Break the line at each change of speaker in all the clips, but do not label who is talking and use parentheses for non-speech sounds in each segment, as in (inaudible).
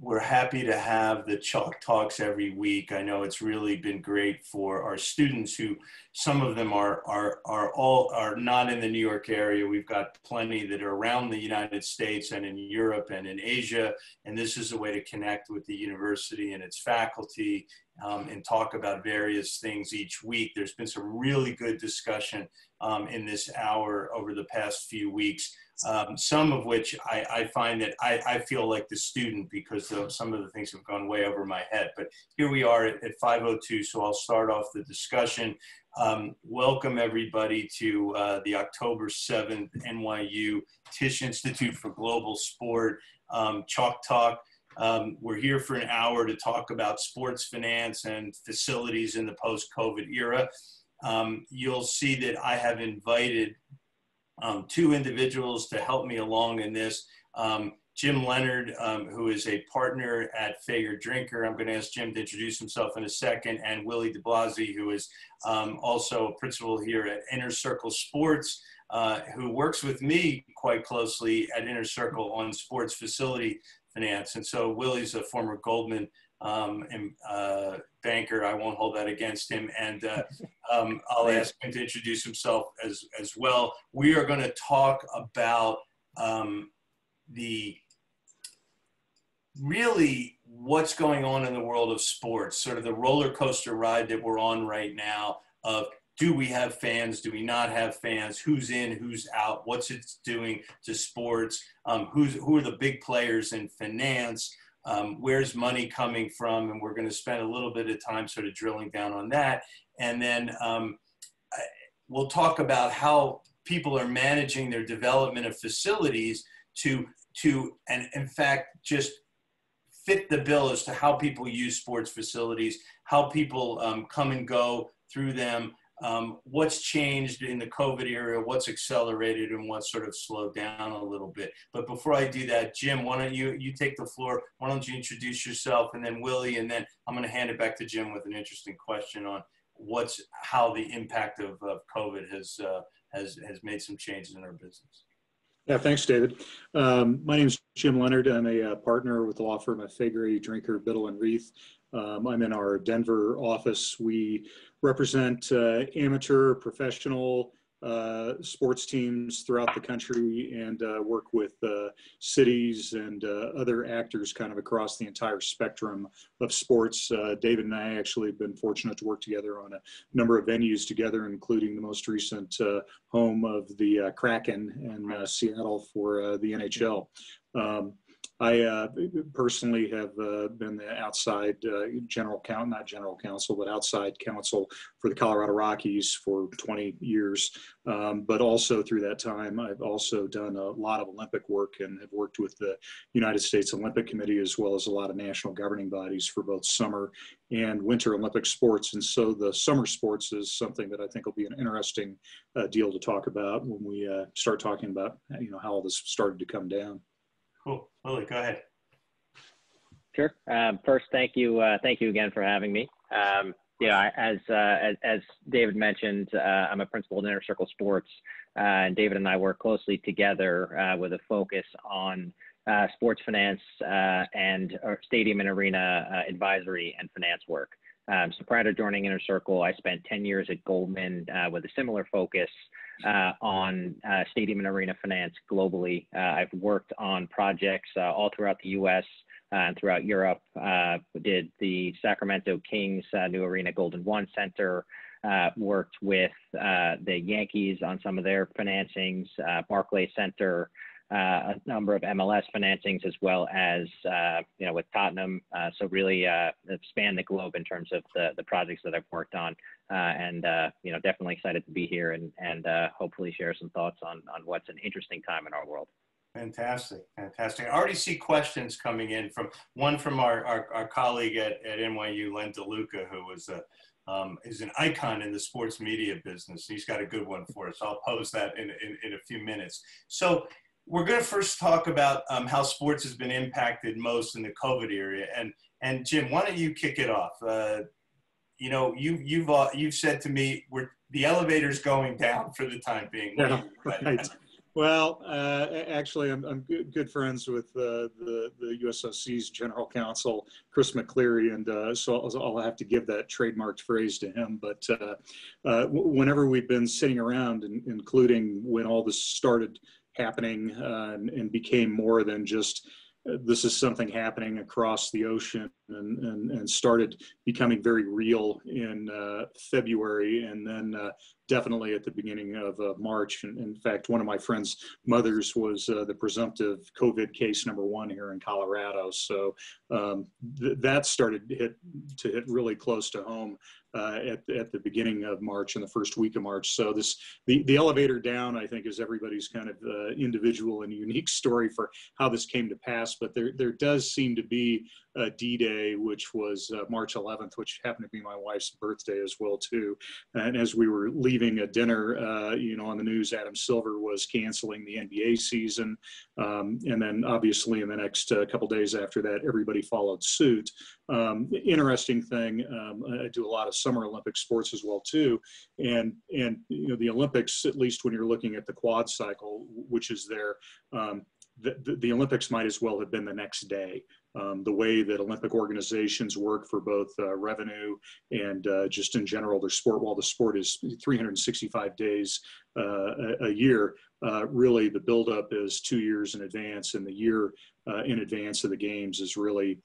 we're happy to have the Chalk Talks every week. I know it's really been great for our students who some of them are, are, are all are not in the New York area. We've got plenty that are around the United States and in Europe and in Asia. And this is a way to connect with the university and its faculty um, and talk about various things each week. There's been some really good discussion um, in this hour over the past few weeks um, some of which I, I find that I, I, feel like the student because of some of the things have gone way over my head. But here we are at, at 502, so I'll start off the discussion. Um, welcome everybody to uh, the October 7th NYU Tisch Institute for Global Sport um, Chalk Talk. Um, we're here for an hour to talk about sports finance and facilities in the post-COVID era. Um, you'll see that I have invited um, two individuals to help me along in this. Um, Jim Leonard, um, who is a partner at Faegre Drinker. I'm going to ask Jim to introduce himself in a second, and Willie de DiBlasi, who is um, also a principal here at Inner Circle Sports, uh, who works with me quite closely at Inner Circle on sports facility finance. And so Willie's a former Goldman um, and, uh, banker. I won't hold that against him. And uh, (laughs) um, I'll ask him to introduce himself as, as well. We are going to talk about um, the really what's going on in the world of sports, sort of the roller coaster ride that we're on right now of do we have fans? Do we not have fans? Who's in? Who's out? What's it doing to sports? Um, who's who are the big players in finance? Um, where's money coming from? And we're going to spend a little bit of time sort of drilling down on that. And then um, we'll talk about how people are managing their development of facilities to, to and in fact, just fit the bill as to how people use sports facilities, how people um, come and go through them, um, what's changed in the COVID era, what's accelerated, and what's sort of slowed down a little bit. But before I do that, Jim, why don't you you take the floor? Why don't you introduce yourself, and then Willie, and then I'm going to hand it back to Jim with an interesting question on what's how the impact of, of COVID has uh, has has made some changes in our business.
Yeah, thanks, David. Um, my name is Jim Leonard. I'm a uh, partner with the law firm of Faegre, Drinker, Biddle, and Reath. Um, I'm in our Denver office. We represent uh, amateur, professional uh, sports teams throughout the country and uh, work with uh, cities and uh, other actors kind of across the entire spectrum of sports. Uh, David and I actually have been fortunate to work together on a number of venues together, including the most recent home of the Kraken in Seattle for the NHL. Um, I uh, personally have uh, been the outside uh, general count, not general counsel, but outside counsel for the Colorado Rockies for 20 years. Um, but also through that time, I've also done a lot of Olympic work and have worked with the United States Olympic Committee as well as a lot of national governing bodies for both summer and winter Olympic sports. And so the summer sports is something that I think will be an interesting uh, deal to talk about when we uh, start talking about you know how all this started to come down.
Cool. Willie, go ahead.
Sure. Um, first, thank you. Uh, thank you again for having me. Um, you know, as, uh, as, as David mentioned, uh, I'm a principal in Inner Circle Sports, uh, and David and I work closely together uh, with a focus on uh, sports finance and stadium and arena advisory and finance work. Um, so prior to joining Inner Circle, I spent 10 years at Goldman with a similar focus uh, on uh, stadium and arena finance globally. Uh, I've worked on projects uh, all throughout the U.S. Uh, and throughout Europe. Did the Sacramento Kings new arena Golden One Center. worked with the Yankees on some of their financings, Barclays Center, a number of MLS financings as well as uh, you know with Tottenham. Uh, so really uh, span the globe in terms of the the projects that I've worked on, uh, and uh, you know definitely excited to be here and and hopefully share some thoughts on on what's an interesting time in our world.
Fantastic, fantastic. I already see questions coming in from one from our, our, our colleague at, at NYU, Len DeLuca, who was a, um, is an icon in the sports media business. He's got a good one for us. I'll pose that in, in, in a few minutes. So we're going to first talk about um, how sports has been impacted most in the COVID area. And and Jim, why don't you kick it off? Uh, you know, you you've uh, you've said to me, we're the elevator's going down for the time being.
Yeah, (laughs) right. Well, uh, actually, I'm, I'm good, good, friends with uh, the the USOC's general counsel, Chris McCleary, and uh, so I'll, I'll, have to give that trademarked phrase to him. But uh, uh, whenever we've been sitting around, including when all this started happening uh, and, and, became more than just this is something happening across the ocean and, and, and started becoming very real in uh, February and then uh, definitely at the beginning of uh, March. And in fact, one of my friend's mothers was uh, the presumptive COVID case number one here in Colorado. So um, th that started to hit, to hit really close to home uh, at, at the beginning of March and the first week of March. So this the, the elevator down, I think, is everybody's kind of uh, individual and unique (laughs) story for how this came to pass. But there there does seem to be a D-Day, which was uh, March 11th, which happened to be my wife's birthday as well too. And as we were leaving a dinner, uh, you know, on the news, Adam Silver was canceling the NBA season, um, and then obviously in the next uh, couple days after that, everybody followed suit. Um, interesting thing, um, I do a lot of Summer Olympic sports as well too, and and you know the Olympics, at least when you're looking at the quad cycle, which is there. Um, the, the, Olympics might as well have been the next day. Um, the way that Olympic organizations work for both uh, revenue and uh, just in general their sport, while the sport is 365 days uh, a, a, year, uh, really the buildup is two years in advance, and the year uh, in advance of the games is really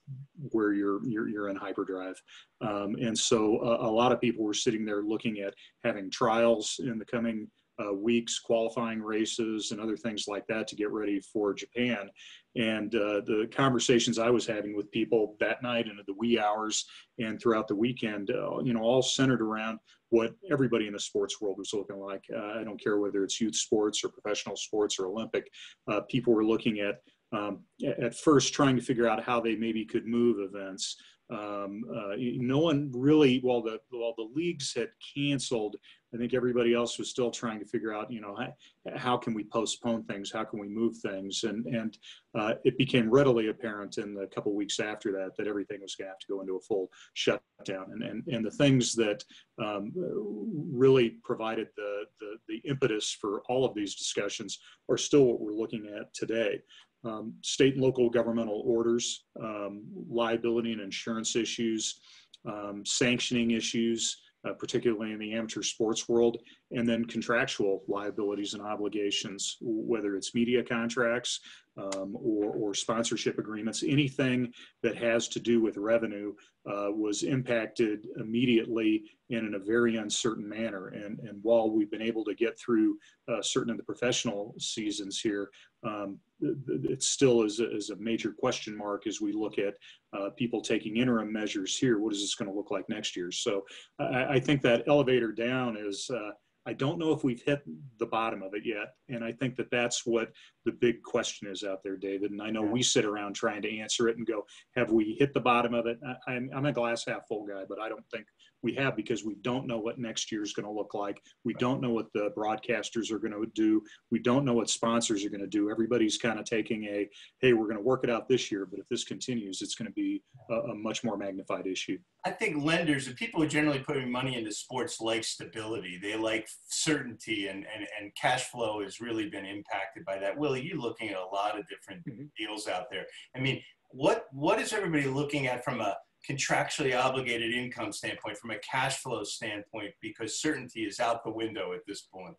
where you're you're, you're in hyperdrive. Um, and so a, a, lot of people were sitting there looking at having trials in the coming uh, weeks, qualifying races, and other things like that to get ready for Japan. And uh, the conversations I was having with people that night and at the wee hours and throughout the weekend, uh, you know, all centered around what everybody in the sports world was looking like. Uh, I don't care whether it's youth sports or professional sports or Olympic. Uh, people were looking at um, at first trying to figure out how they maybe could move events. Um, uh, no one really, while the while the leagues had canceled, I think everybody else was still trying to figure out, you know, how, how can we postpone things? How can we move things? And and uh, it became readily apparent in the couple weeks after that that everything was going to have to go into a full shutdown. And and, and the things that um, really provided the, the the impetus for all of these discussions are still what we're looking at today um, state and local governmental orders, um, liability and insurance issues, um, sanctioning issues, uh, particularly in the amateur sports world, and then contractual liabilities and obligations, whether it's media contracts um, or, or, sponsorship agreements, anything that has to do with revenue uh, was impacted immediately and in a very uncertain manner. And, and while we've been able to get through uh, certain of the professional seasons here, um, it still is a, is a, major question mark as we look at uh, people taking interim measures here. What is this going to look like next year? So I, I think that elevator down is uh, I don't know if we've hit the bottom of it yet. And I think that that's what the big question is out there, David. And I know we sit around trying to answer it and go, have we hit the bottom of it? I, am I'm a glass half full guy, but I don't think we have because we don't know what next year is going to look like. We don't know what the broadcasters are going to do. We don't know what sponsors are going to do. Everybody's kind of taking a, hey, we're going to work it out this year, but if this continues, it's going to be a, a much more magnified issue.
I think lenders and people who are generally putting money into sports like stability. They like certainty and, and, and cash flow has really been impacted by that. Willie, you're looking at a lot of different mm-hmm. deals out there. I mean, what what is everybody looking at from a contractually obligated income standpoint, from a cash flow standpoint, because certainty is out the window at this point.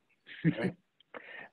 Right? (laughs)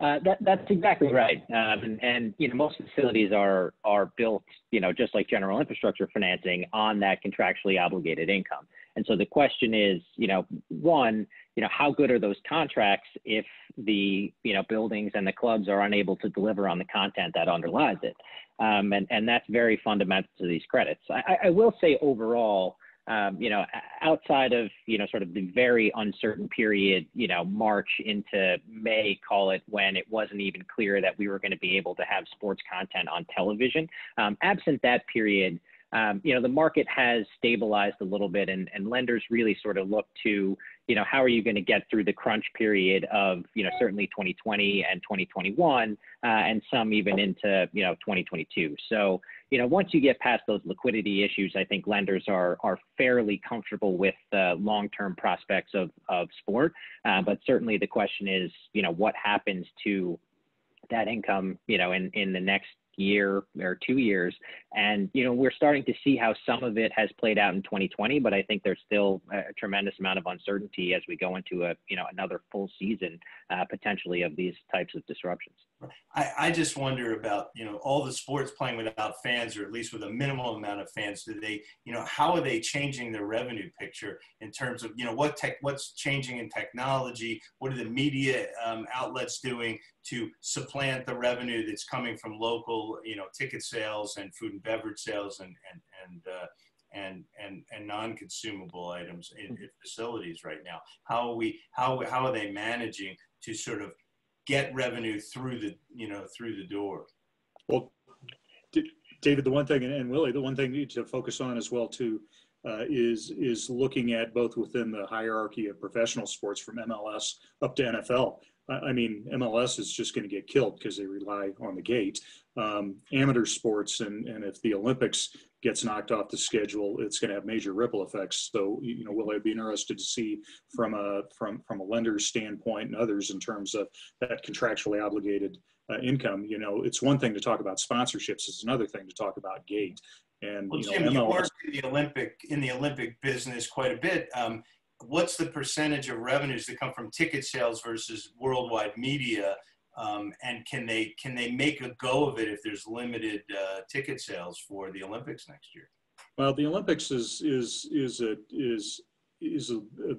Uh, that, that's exactly right. Um, and, and, you know, most facilities are, are built, you know, just like general infrastructure financing on that contractually obligated income. And so the question is, you know, one, you know, how good are those contracts if the, you know, buildings and the clubs are unable to deliver on the content that underlies it? Um, and, and that's very fundamental to these credits. I, I will say overall, um, you know, outside of, you know, sort of the very uncertain period, you know, March into May, call it, when it wasn't even clear that we were going to be able to have sports content on television. Um, absent that period, um, you know, the market has stabilized a little bit and, and lenders really sort of look to, you know, how are you going to get through the crunch period of, you know, certainly 2020 and 2021 uh, and some even into, you know, 2022. So, you know, once you get past those liquidity issues, I think lenders are, are fairly comfortable with the long-term prospects of, of sport. Uh, but certainly the question is, you know, what happens to that income, you know, in, in the next year or two years. And, you know, we're starting to see how some of it has played out in 2020, but I think there's still a tremendous amount of uncertainty as we go into a, you know, another full season uh, potentially of these types of disruptions.
I, I just wonder about, you know, all the sports playing without fans, or at least with a minimal amount of fans. Do they, you know, how are they changing their revenue picture in terms of, you know, what tech, what's changing in technology? What are the media um, outlets doing to supplant the revenue that's coming from local, you know, ticket sales and food and beverage sales and and and uh, and and and non-consumable items in, in facilities right now? How are we? How how are they managing to sort of get revenue through the you know through the door.
Well, David, the one thing, and Willie, the one thing to focus on as well too, uh, is is looking at both within the hierarchy of professional sports from MLS up to NFL. I mean, MLS is just going to get killed because they rely on the gate. Um, amateur sports, and, and if the Olympics gets knocked off the schedule, it's going to have major ripple effects. So, you know, will I be interested to see from a from from a lender's standpoint and others in terms of that contractually obligated uh, income? You know, it's one thing to talk about sponsorships; it's another thing to talk about gate. And
well,
you
Jim,
know,
you work in the Olympic in the Olympic business quite a bit. Um, what's the percentage of revenues that come from ticket sales versus worldwide media? Um, and can they can they make a go of it if there's limited uh, ticket sales for the Olympics next year?
Well, the Olympics is is is a is is a, a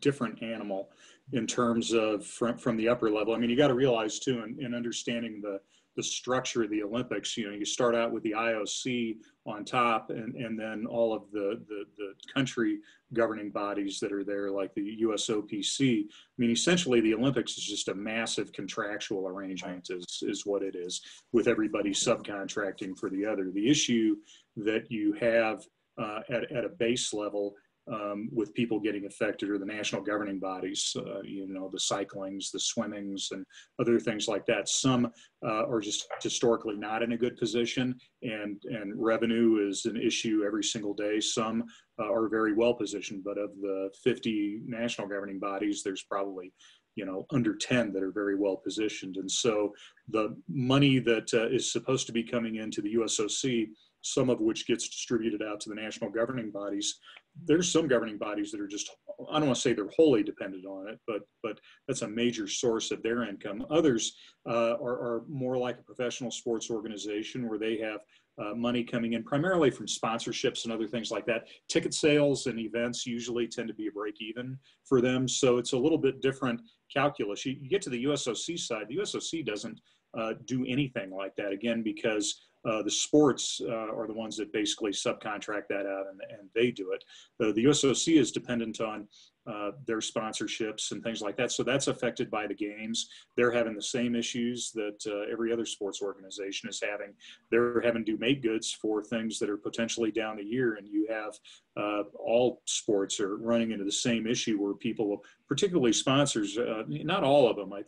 different animal in terms of from from the upper level. I mean, you got to realize too, in, in understanding the the structure of the Olympics. You know, you start out with the IOC on top, and and then all of the the, the country governing bodies that are there, like the USOPC. I mean, essentially, the Olympics is just a massive contractual arrangement, is is what it is, with everybody subcontracting for the other. The issue that you have uh, at at a base level um, with people getting affected or the national governing bodies, uh, you know, the cyclings, the swimmings, and other things like that. Some uh, are just historically not in a good position, and and revenue is an issue every single day. Some uh, are very well positioned, but of the 50 national governing bodies, there's probably you know under 10 that are very well positioned, and so the money that uh, is supposed to be coming into the USOC some of which gets distributed out to the national governing bodies. There's some governing bodies that are just, I don't want to say they're wholly dependent on it, but, but that's a major source of their income. Others uh, are, are more like a professional sports organization where they have uh, money coming in primarily from sponsorships and other things like that. Ticket sales and events usually tend to be a break even for them. So it's a little bit different calculus. You, you get to the USOC side, the USOC doesn't uh, do anything like that again because uh, the sports uh, are the ones that basically subcontract that out and, and they do it. The, the USOC is dependent on uh, their sponsorships and things like that. So that's affected by the games. They're having the same issues that uh, every other sports organization is having. They're having to make goods for things that are potentially down the year. And you have uh, all sports are running into the same issue where people, particularly sponsors, uh, not all of them, I,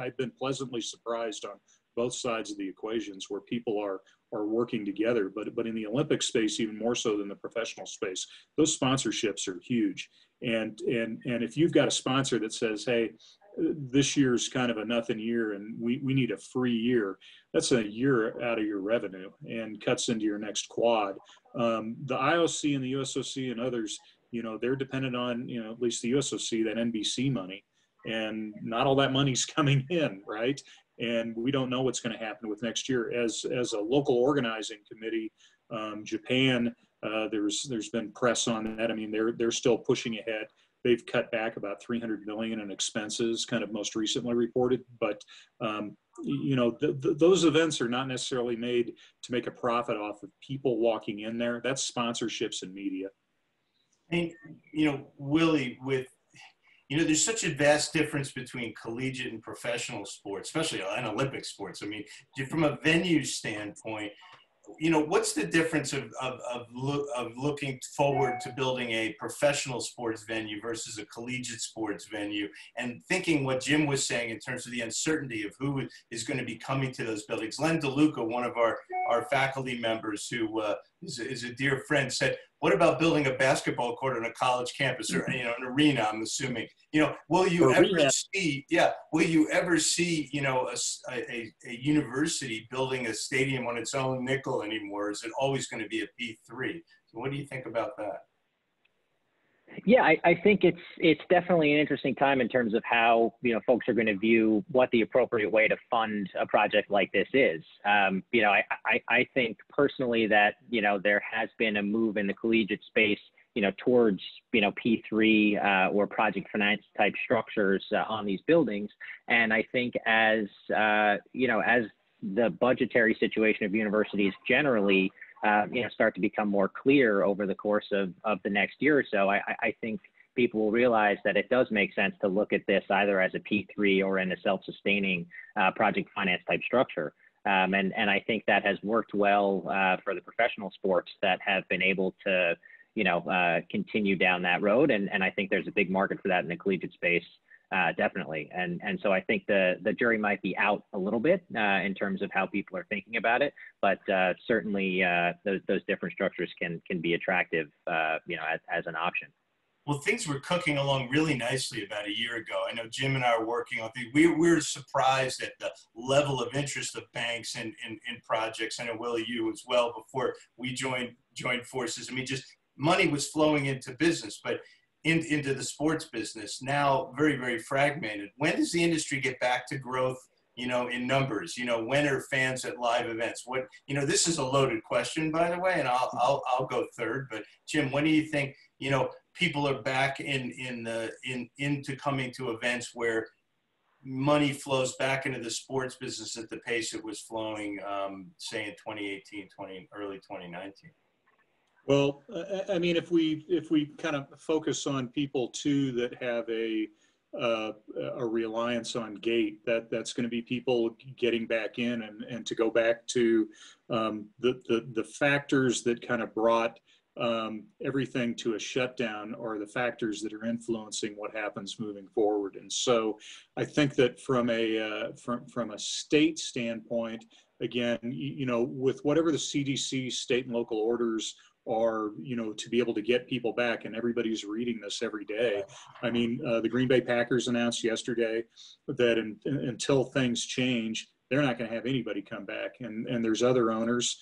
I've been pleasantly surprised on both sides of the equations where people are are working together. But but in the Olympic space, even more so than the professional space, those sponsorships are huge. And and and if you've got a sponsor that says, hey, this year's kind of a nothing year and we, we need a free year that's a year out of your revenue and cuts into your next quad um, the ioc and the usoc and others you know they're dependent on you know at least the usoc that nbc money and not all that money's (laughs) coming in right and we don't know what's going to happen with next year. As as a local organizing committee, um, Japan, uh, there's there's been press on that. I mean, they're they're still pushing ahead. They've cut back about 300 million in expenses, kind of most recently reported. But um, you know, the, the, those events are not necessarily made to make a profit off of people walking in there. That's sponsorships and media.
Mean, you know, Willie, with you know, there's such a vast difference between collegiate and professional sports, especially in Olympic sports. I mean, from a venue standpoint, you know, what's the difference of, of, of, lo- of looking forward to building a professional sports venue versus a collegiate sports venue and thinking what Jim was saying in terms of the uncertainty of who is going to be coming to those buildings. Len DeLuca, one of our, our faculty members who uh, is, is a dear friend said, what about building a basketball court on a college campus or you know an arena? I'm assuming. You know, will you ever see? Yeah, will you ever see you know a, a, a university building a stadium on its own nickel anymore? Is it always going to be a P3? So what do you think about that?
Yeah, I, I, think it's it's definitely an interesting time in terms of how you know folks are going to view what the appropriate way to fund a project like this is. Um, you know, I, I, I think personally that you know there has been a move in the collegiate space, you know, towards you know P3 uh, or project finance type structures uh, on these buildings, and I think as uh, you know as the budgetary situation of universities generally uh, you know, start to become more clear over the course of, of the next year or so, I, I think people will realize that it does make sense to look at this either as a P3 or in a self-sustaining uh, project finance type structure. Um, and, and I think that has worked well uh, for the professional sports that have been able to, you know, uh, continue down that road. And, and I think there's a big market for that in the collegiate space uh, definitely. And and so I think the the jury might be out a little bit uh, in terms of how people are thinking about it, but uh, certainly uh, those those different structures can can be attractive, uh, you know, as, as an option.
Well, things were cooking along really nicely about a year ago. I know Jim and I are working on things. We, we were surprised at the level of interest of banks in, in, in projects. I know Willie, you as well, before we joined joined forces. I mean, just money was flowing into business, but in, into the sports business now very very fragmented. When does the industry get back to growth you know in numbers? You know when are fans at live events? What you know this is a loaded question by the way and i'll i'll, I'll go third but jim when do you think you know people are back in in the in into coming to events where money flows back into the sports business at the pace it was flowing um, say in 2018 20 early 2019
well, I mean, if we if we kind of focus on people too that have a uh, a reliance on gate, that that's going to be people getting back in and, and to go back to um, the, the the factors that kind of brought um, everything to a shutdown are the factors that are influencing what happens moving forward. And so, I think that from a uh, from from a state standpoint, again, you, you know, with whatever the CDC state and local orders are you know to be able to get people back and everybody's reading this every day. I mean uh, the green bay packers announced yesterday that in, in, until things change they're not going to have anybody come back. And and there's other owners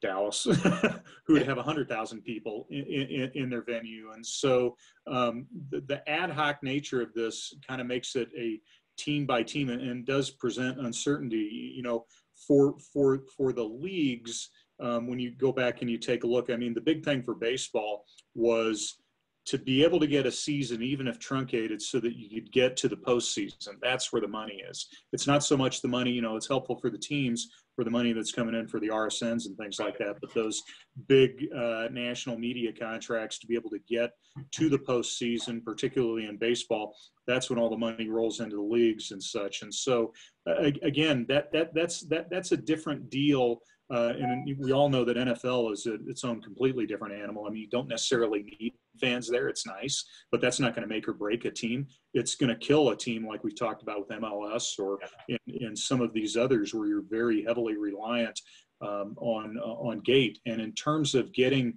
dallas (laughs) who would have 100000 people in, in, in, their venue. And so um, the, the ad hoc nature of this kind of makes it a team by team and, and does present uncertainty you know for for for the leagues um, when you go back and you take a look. I mean, the big thing for baseball was to be able to get a season, even if truncated, so that you could get to the postseason. That's where the money is. It's not so much the money, you know, it's helpful for the teams for the money that's coming in for the RSNs and things like that. But those big uh, national media contracts to be able to get to the postseason, particularly in baseball, that's when all the money rolls into the leagues and such. And so, uh, again, that that that's that that's a different deal uh, and we all know that NFL is a, its own completely different animal. I mean, you don't necessarily need fans there. It's nice, but that's not going to make or break a team. It's going to kill a team like we talked about with MLS or in, in some of these others where you're very heavily reliant um, on uh, on gate. And in terms of getting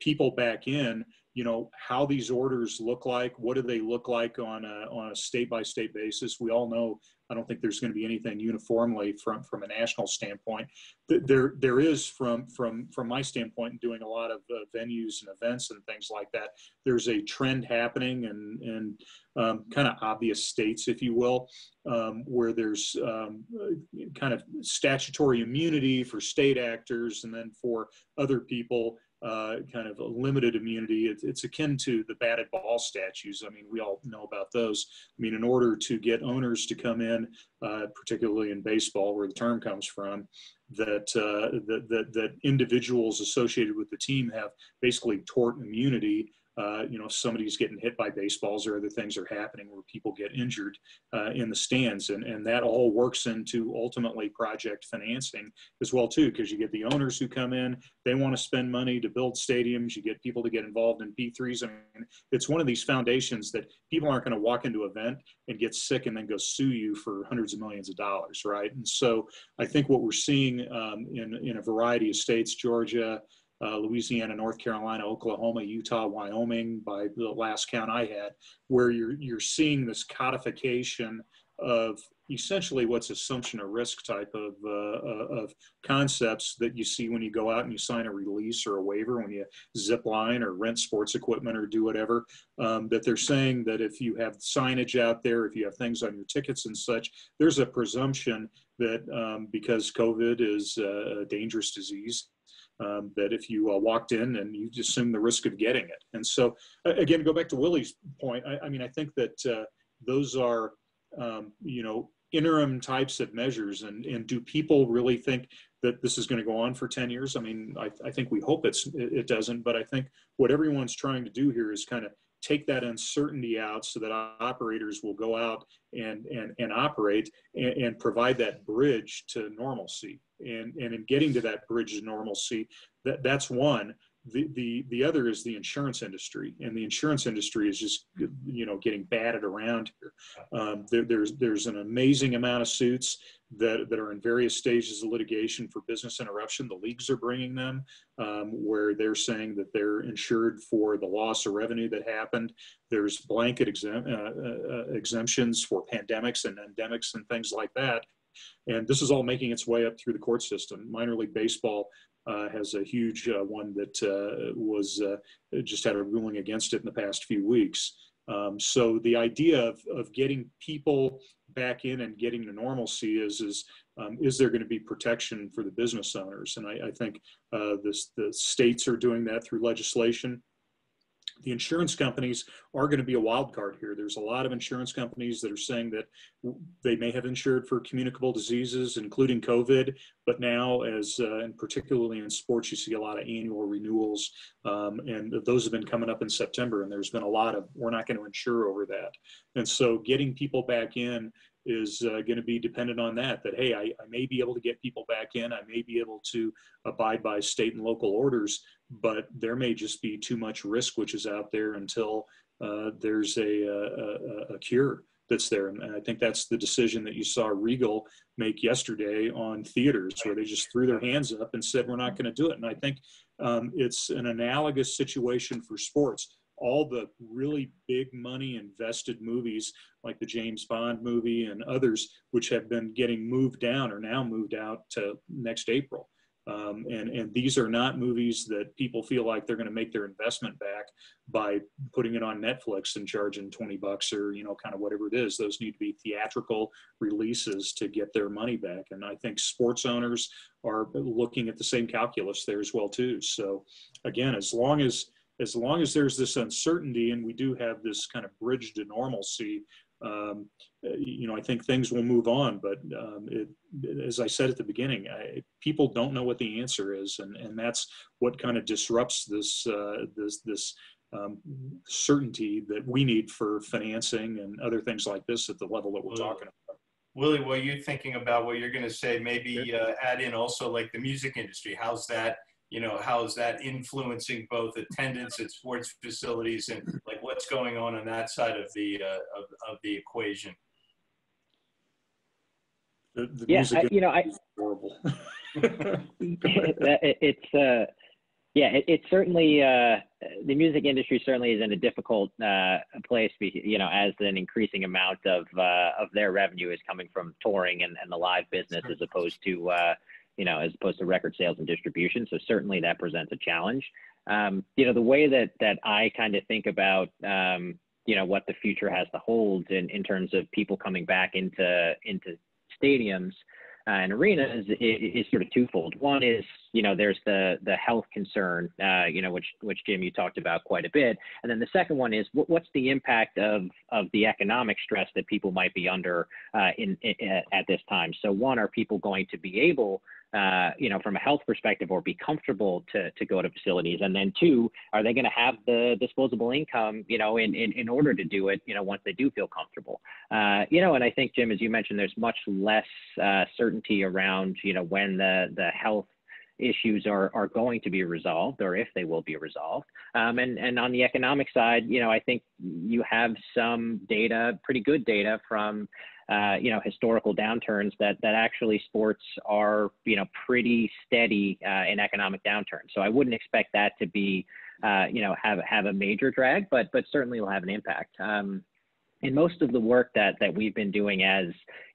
people back in, you know how these orders look like what do they look like on a, on a state by state basis? We all know i don't think there's going to be anything uniformly from from a national standpoint. There there is from from from my standpoint doing a lot of uh, venues and events and things like that there's a trend happening and and um, kind of obvious states if you will um, where there's um, kind of statutory immunity for state actors and then for other people uh, kind of a limited immunity. It's, it's, akin to the batted ball statues. I mean, we all know about those. I mean, in order to get owners to come in, uh, particularly in baseball, where the term comes from, that, uh, that, that, that individuals associated with the team have basically tort immunity. Uh, you know, somebody's getting hit by baseballs or other things are happening where people get injured uh, in the stands. And, and that all works into ultimately project financing as well, too, because you get the owners who come in, they want to spend money to build stadiums. You get people to get involved in P3s. I mean, it's one of these foundations that people aren't going to walk into an event and get sick and then go sue you for hundreds of millions of dollars, right? And so I think what we're seeing um, in, in a variety of states, Georgia, uh, Louisiana, North Carolina, Oklahoma, Utah, Wyoming, by the last count I had, where you're you're seeing this codification of essentially what's assumption of risk type of uh, uh, of concepts that you see when you go out and you sign a release or a waiver when you zip line or rent sports equipment or do whatever. Um, that they're saying that if you have signage out there, if you have things on your tickets and such, there's a presumption that um, because COVID is a dangerous disease, um, that if you uh, walked in and you just assume the risk of getting it. And so, again, to go back to Willie's point. I, I mean, I think that uh, those are, um, you know, interim types of measures. And, and do people really think that this is going to go on for 10 years? I mean, I, I think we hope it's, it doesn't, but I think what everyone's trying to do here is kind of take that uncertainty out so that operators will go out and, and, and operate and, and provide that bridge to normalcy. And, and in getting to that bridge to normalcy, that, that's one. The, the, the other is the insurance industry, and the insurance industry is just you know getting batted around here. Um, there, there's there's an amazing amount of suits that, that are in various stages of litigation for business interruption. The leagues are bringing them um, where they're saying that they're insured for the loss of revenue that happened. There's blanket exemp- uh, uh, exemptions for pandemics and endemics and things like that. And this is all making its way up through the court system. Minor League Baseball uh, has a huge uh, one that uh, was uh, just had a ruling against it in the past few weeks. Um, so the idea of, of getting people back in and getting to normalcy is is um, is there going to be protection for the business owners? And I, I think uh, this, the states are doing that through legislation the insurance companies are going to be a wild card here. There's a lot of insurance companies that are saying that they may have insured for communicable diseases, including COVID, but now, as uh, and particularly in sports, you see a lot of annual renewals, um, and those have been coming up in September. And there's been a lot of we're not going to insure over that, and so getting people back in is uh, going to be dependent on that that hey I, I, may be able to get people back in i may be able to abide by state and local orders but there may just be too much risk which is out there until uh, there's a, a, a, cure that's there. And I think that's the decision that you saw Regal make yesterday on theaters, where they just threw their hands up and said, we're not going to do it. And I think um, it's an analogous situation for sports. All the really big money invested movies, like the James Bond movie and others, which have been getting moved down, are now moved out to next April. Um, and, and these are not movies that people feel like they're going to make their investment back by putting it on Netflix and charging 20 bucks or, you know, kind of whatever it is. Those need to be theatrical releases to get their money back. And I think sports owners are looking at the same calculus there as well, too. So again, as long as as long as there's this uncertainty and we do have this kind of bridge to normalcy, um, you know, I think things will move on. But um, it, as I said at the beginning, I, people don't know what the answer is, and, and that's what kind of disrupts this uh, this this um, certainty that we need for financing and other things like this at the level that we're talking about.
Willie, what you're thinking about, what you're going to say, maybe uh, add in also like the music industry. How's that? You know, how is that influencing both attendance at sports facilities and like what's going on on that side of the uh, of, of the equation?
The, the yeah, I, you know, I horrible. (laughs) it, it's uh, yeah, it, it's certainly uh, the music industry certainly is in a difficult uh, place, you know, as an increasing amount of uh, of their revenue is coming from touring and, and the live business as opposed to uh, you know, as opposed to record sales and distribution. So certainly that presents a challenge. Um, you know, the way that that I kind of think about um, you know what the future has to hold in, in terms of people coming back into into stadiums uh, and arenas is, is, sort of twofold. One is, you know, there's the the health concern, uh, you know, which which Jim you talked about quite a bit, and then the second one is what, what's the impact of of the economic stress that people might be under uh, in, in, at this time. So one, are people going to be able uh, you know, from a health perspective or be comfortable to, to go to facilities? And then two, are they going to have the disposable income, you know, in, in, in order to do it, you know, once they do feel comfortable? Uh, you know, and I think, Jim, as you mentioned, there's much less uh, certainty around, you know, when the, the health issues are, are going to be resolved or if they will be resolved. Um, and, and on the economic side, you know, I think you have some data, pretty good data from uh, you know, historical downturns that that actually sports are, you know, pretty steady uh, in economic downturns. So I wouldn't expect that to be, uh, you know, have have a major drag, but but certainly will have an impact. Um, and most of the work that that we've been doing as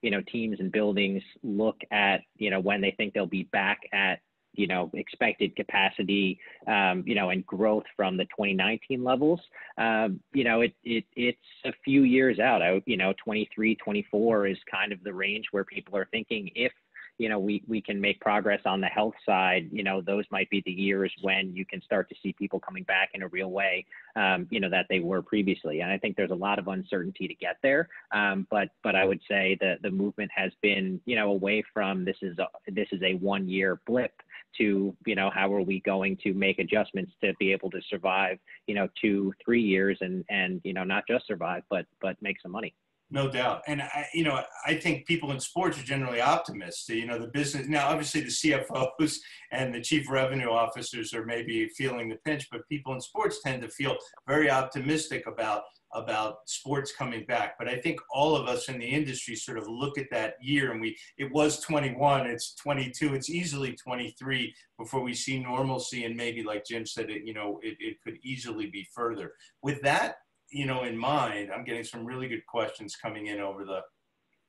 you know teams and buildings look at you know when they think they'll be back at you know, expected capacity, um, you know, and growth from the 2019 levels. Um, you know, it, it, it's a few years out. Out, you know, 23, 24 is kind of the range where people are thinking if you know we we can make progress on the health side you know those might be the years when you can start to see people coming back in a real way um, you know that they were previously. And i think there's a lot of uncertainty to get there um, but but i would say that the movement has been you know away from this is a this is a one year blip to you know how are we going to make adjustments to be able to survive you know two three years and and you know not just survive but but make some money
no doubt and i you know i think people in sports are generally optimists you know the business now obviously the cfos (laughs) and the chief revenue officers are maybe feeling the pinch but people in sports tend to feel very optimistic about about sports coming back. But I think all of us in the industry sort of look at that year and we, it was 21, it's 22, it's easily 23 before we see normalcy. And maybe like Jim said, it, you know, it, it could easily be further. With that, you know, in mind, I'm getting some really good questions coming in over the,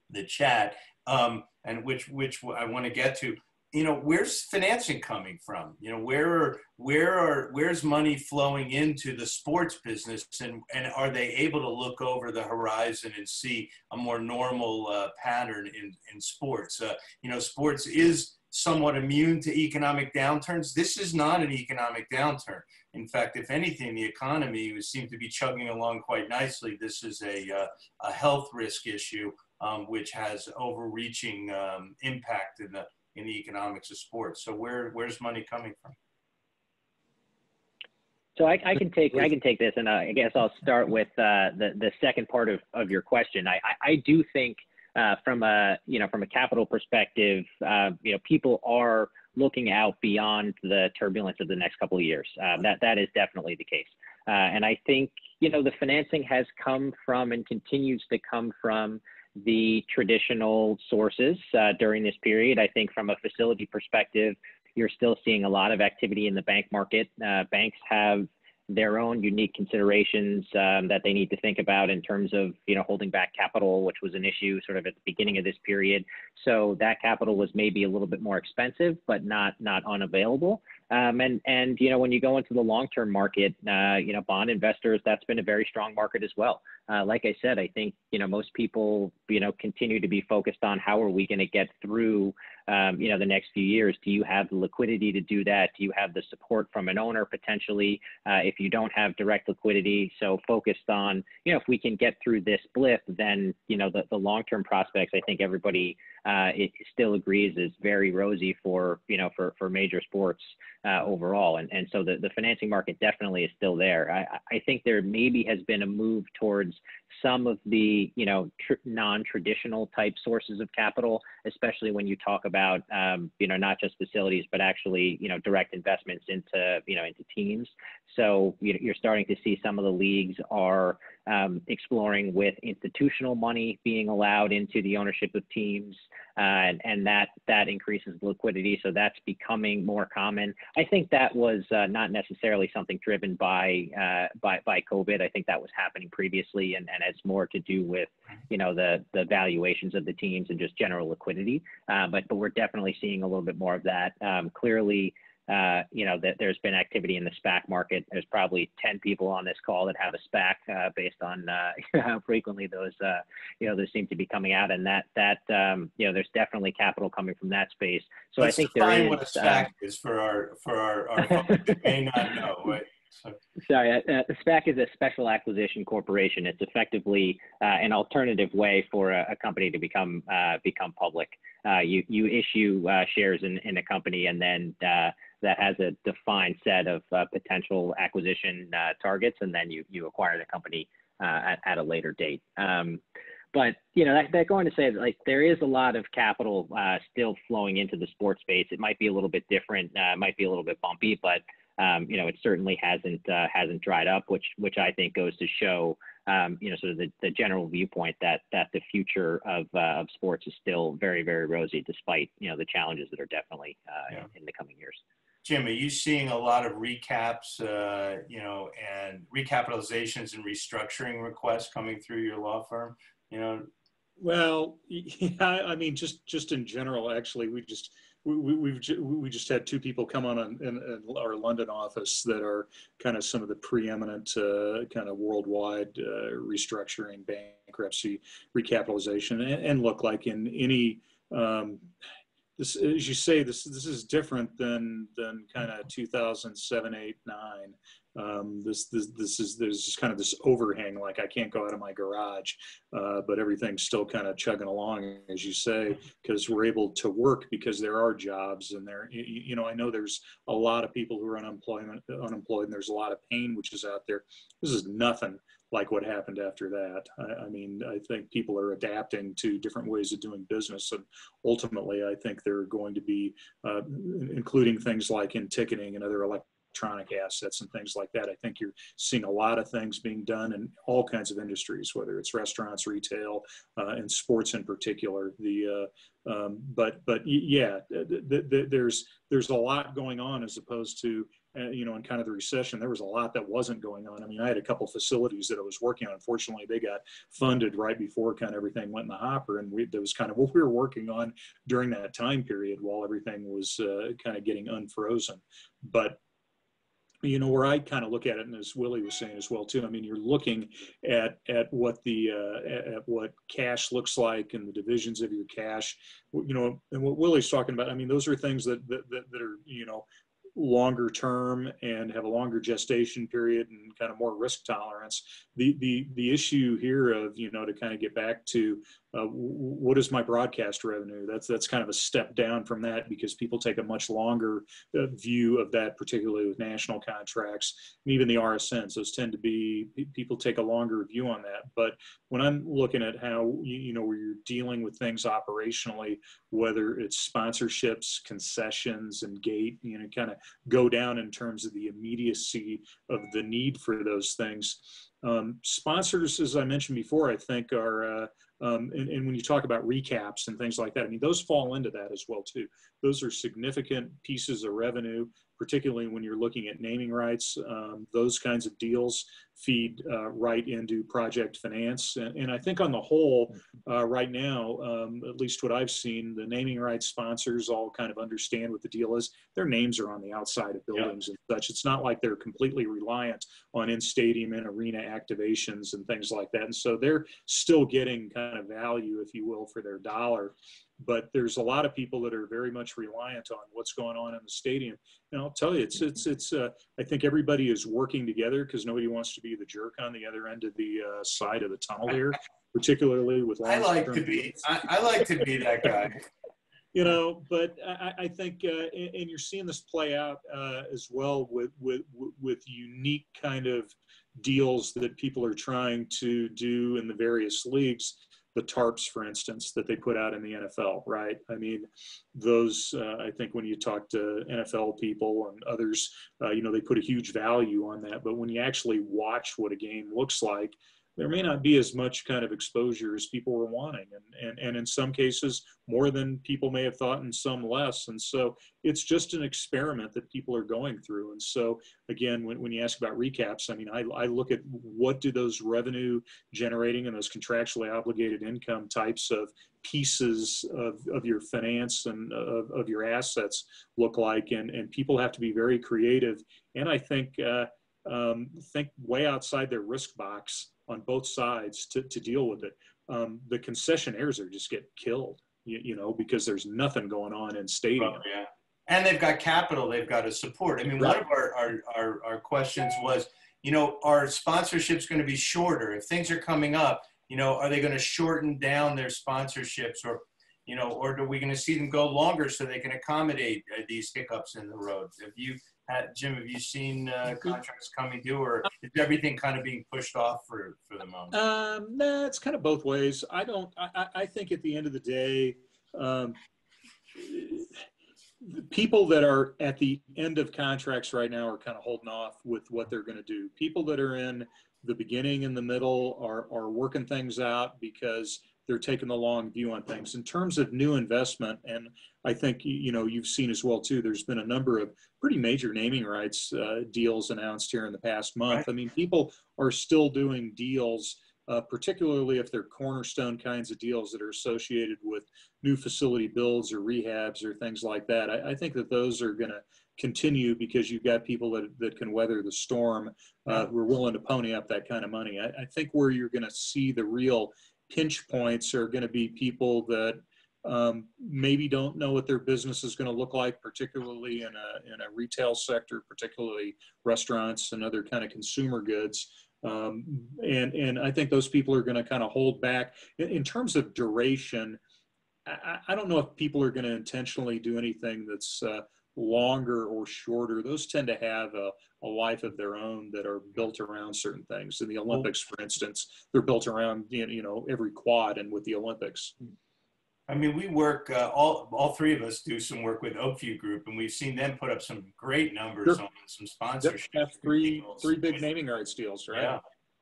the chat um, and which, which I want to get to. You know where's financing coming from? You know where are where are where's money flowing into the sports business and and are they able to look over the horizon and see a more normal uh, pattern in in sports? Uh, you know sports is somewhat immune to economic downturns. This is not an economic downturn in fact if anything the economy seems to be chugging along quite nicely this is a uh, a health risk issue um, which has overreaching um, impact in the in the economics of sports. So where where's money coming from?
So I, I, can take I can take this, and uh, I guess I'll start with uh, the the second part of, of your question. I, I, I do think uh, from a you know from a capital perspective, uh, you know people are looking out beyond the turbulence of the next couple of years. Um, that that is definitely the case, uh, and I think you know the financing has come from and continues to come from the traditional sources uh, during this period. I think from a facility perspective, you're still seeing a lot of activity in the bank market. Uh, banks have their own unique considerations um, that they need to think about in terms of you know holding back capital, which was an issue sort of at the beginning of this period. So that capital was maybe a little bit more expensive, but not not unavailable. Um, and and you know when you go into the long-term market, uh, you know bond investors, that's been a very strong market as well. Uh, like I said, I think you know most people you know continue to be focused on how are we going to get through um, you know the next few years. Do you have the liquidity to do that? Do you have the support from an owner potentially? Uh, if you don't have direct liquidity, so focused on you know if we can get through this blip, then you know the, the long-term prospects. I think everybody uh, it still agrees is very rosy for you know for for major sports uh, overall. And, and so the, the financing market definitely is still there. I, I think there maybe has been a move towards some of the, you know, tr- non-traditional type sources of capital, especially when you talk about, um, you know, not just facilities, but actually, you know, direct investments into, you know, into teams. So you're starting to see some of the leagues are um, exploring with institutional money being allowed into the ownership of teams, uh, and, and, that that increases liquidity. So that's becoming more common. I think that was uh, not necessarily something driven by uh, by by COVID. I think that was happening previously, and, and it's more to do with you know the the valuations of the teams and just general liquidity. Uh, but but we're definitely seeing a little bit more of that. Um, clearly uh, you know, that there's been activity in the SPAC market. There's probably 10 people on this call that have a SPAC uh, based on uh, (laughs) how frequently those, uh, you know, those seem to be coming out. And that, that um, you know, there's definitely capital coming from that space. So
Let's
I think there is.
what a SPAC uh, is for our, for our, our may not know. Right? So,
Sorry, uh, uh, SPAC is a special acquisition corporation. It's effectively uh, an alternative way for a, a company to become uh, become public. Uh, you you issue uh, shares in, in a company, and then that has a defined set of potential acquisition targets, and then you you acquire the company at, at a later date. Um, but you know, that, that going to say that like there is a lot of capital still flowing into the sports space. It might be a little bit different, it might be a little bit bumpy, but um, you know, it certainly hasn't uh, hasn't dried up, which which I think goes to show, um, you know, sort of the, the general viewpoint that that the future of uh, of sports is still very very rosy, despite you know the challenges that are definitely uh, yeah. in, in, the coming years.
Jim, are you seeing a lot of recaps, uh, you know, and recapitalizations and restructuring requests coming through your law firm? You know,
well, (laughs) yeah, I mean, just just in general, actually, we just we, we've we just had two people come on in, in, our London office that are kind of some of the preeminent uh, kind of worldwide uh, restructuring, bankruptcy, recapitalization, and, and look like in any um, this as you say this this is different than than kind of 2007 8 9 um, this, this, this is, there's just kind of this overhang, like I can't go out of my garage, uh, but everything's still kind of chugging along, as you say, because we're able to work because there are jobs and there, you, you, know, I know there's a lot of people who are unemployment, unemployed and there's a lot of pain, which is out there. This is nothing like what happened after that. I, I, mean, I think people are adapting to different ways of doing business, and ultimately, I think they're going to be, uh, including things like in ticketing and other electronic assets and things like that. I think you're seeing a lot of things being done in all kinds of industries, whether it's restaurants, retail, uh, and sports in particular. The uh, um, but but yeah, th- th- th- there's there's a lot going on as opposed to uh, you know, in kind of the recession, there was a lot that wasn't going on. I mean, I had a couple facilities that I was working on. Unfortunately, they got funded right before kind of everything went in the hopper, and we, that was kind of what we were working on during that time period while everything was uh, kind of getting unfrozen. But you know where I kind of look at it, and as Willie was saying as well too. I mean, you're looking at at what the uh, at what cash looks like and the divisions of your cash. You know, and what Willie's talking about. I mean, those are things that that, that are you know longer term and have a longer gestation period and kind of more risk tolerance. The the the issue here of you know to kind of get back to uh, what is my broadcast revenue? That's that's kind of a step down from that because people take a much longer uh, view of that, particularly with national contracts and even the RSNs. Those tend to be people take a longer view on that. But when I'm looking at how you, you know where you're dealing with things operationally, whether it's sponsorships, concessions, and gate, you know, kind of go down in terms of the immediacy of the need for those things. Um, sponsors, as I mentioned before, I think are uh, um, and, and, when you talk about recaps and things like that, I mean, those fall into that as well too. Those are significant pieces of revenue particularly when you're looking at naming rights. Um, those kinds of deals feed uh, right into project finance. And, and, I think on the whole, uh, right now, um, at least what I've seen, the naming rights sponsors all kind of understand what the deal is. Their names are on the outside of buildings and such. It's not like they're completely reliant on in stadium and arena activations and things like that. And so they're still getting kind of value, if you will, for their dollar but there's a lot of people that are very much reliant on what's going on in the stadium. And I'll tell you, it's it's it's. Uh, I think everybody is working together because nobody wants to be the jerk on the other end of the uh, side of the tunnel (laughs) here, particularly with.
I like to be. I, I, like to be that guy. (laughs) (laughs)
you know, but I, I think, uh, and, and, you're seeing this play out uh, as well with with with unique kind of deals that people are trying to do in the various leagues the tarps, for instance, that they put out in the NFL, right? I mean, those, uh, I think when you talk to NFL people and others, uh, you know, they put a huge value on that. But when you actually watch what a game looks like, there may not be as much kind of exposure as people were wanting and, and, and in some cases more than people may have thought and some less. And so it's just an experiment that people are going through. And so again when, when you ask about recaps i mean I, I look at what do those revenue generating and those contractually obligated income types of pieces of, of your finance and of, of your assets look like. And, and people have to be very creative. And i think uh, um, think way outside their risk box on both sides to, to deal with it. Um, the concessionaires are just get killed, you, you, know, because there's nothing going on in stadium.
Oh, yeah. and they've got capital they've got to support. I mean, right. one of our, our, our, our questions was, you know, are sponsorships going to be shorter? If things are coming up, you know, are they going to shorten down their sponsorships or, you know, or are we going to see them go longer so they can accommodate uh, these hiccups in the road? Have you, had, Jim, have you seen uh, mm-hmm. contracts coming due or is everything kind of being pushed off for, for the moment?
Um, nah, it's kind of both ways. I don't, I, I think at the end of the day, um, people that are at the end of contracts right now are kind of holding off with what they're going to do. People that are in the beginning and the middle are, are working things out because they're taking the long view on things. In terms of new investment, and I think you know you've seen as well too. There's been a number of pretty major naming rights uh, deals announced here in the past month. I mean, people are still doing deals uh, particularly if they're cornerstone kinds of deals that are associated with new facility builds or rehabs or things like that. I, I think that those are going to continue because you've got people that, that can weather the storm uh, who are willing to pony up that kind of money. I, I think where you're going to see the real pinch points are going to be people that um, maybe don't know what their business is going to look like, particularly in a, in a retail sector, particularly restaurants and other kind of consumer goods. Um, and, and I think those people are going to kind of hold back. In, in terms of duration, I, I, don't know if people are going to intentionally do anything that's uh, longer or shorter. Those tend to have a, a life of their own that are built around certain things. In the Olympics, for instance, they're built around you know every quad, and with the Olympics.
I mean, we work uh, all all three of us do some work with Oakview Group, and we've seen them put up some great numbers sure. on some sponsorship.
Have three three big naming rights deals, right?
Yeah,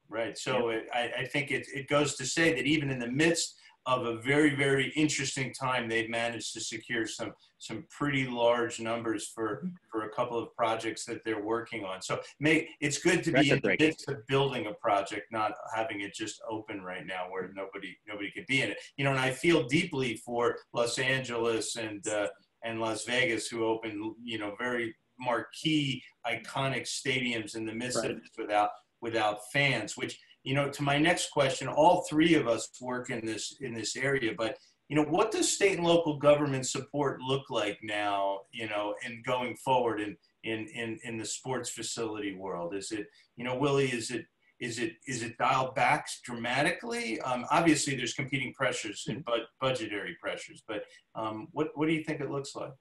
right. So yeah. it, I, I think it it goes to say that even in the midst of a very very interesting time they've managed to secure some some pretty large numbers for for a couple of projects that they're working on. So may it's good to be in the midst of building a project not having it just open right now where nobody nobody could be in it. You know and i feel deeply for los angeles and uh, and las vegas who opened you know very marquee iconic stadiums in the midst right. of this without without fans which you know, to my next question, all three of us work in this in this area, but you know, what does state and local government support look like now? You know, and going forward in in in in the sports facility world, is it you know, Willie, is it is it is it dialed back dramatically? Um, obviously, there's competing pressures and bu- budgetary pressures, but um, what what do you think it looks like?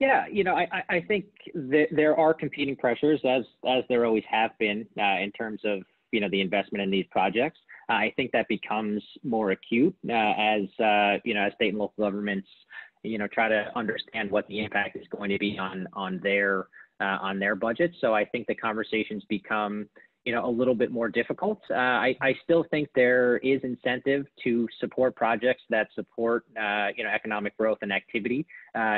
Yeah, you know, I, I think that there are competing pressures as as there always have been uh, in terms of you know the investment in these projects. I think that becomes more acute uh, as uh, you know as state and local governments you know try to understand what the impact is going to be on on their uh, on their budget. So I think the conversations become you know a little bit more difficult. Uh, I, I still think there is incentive to support projects that support you know economic growth and activity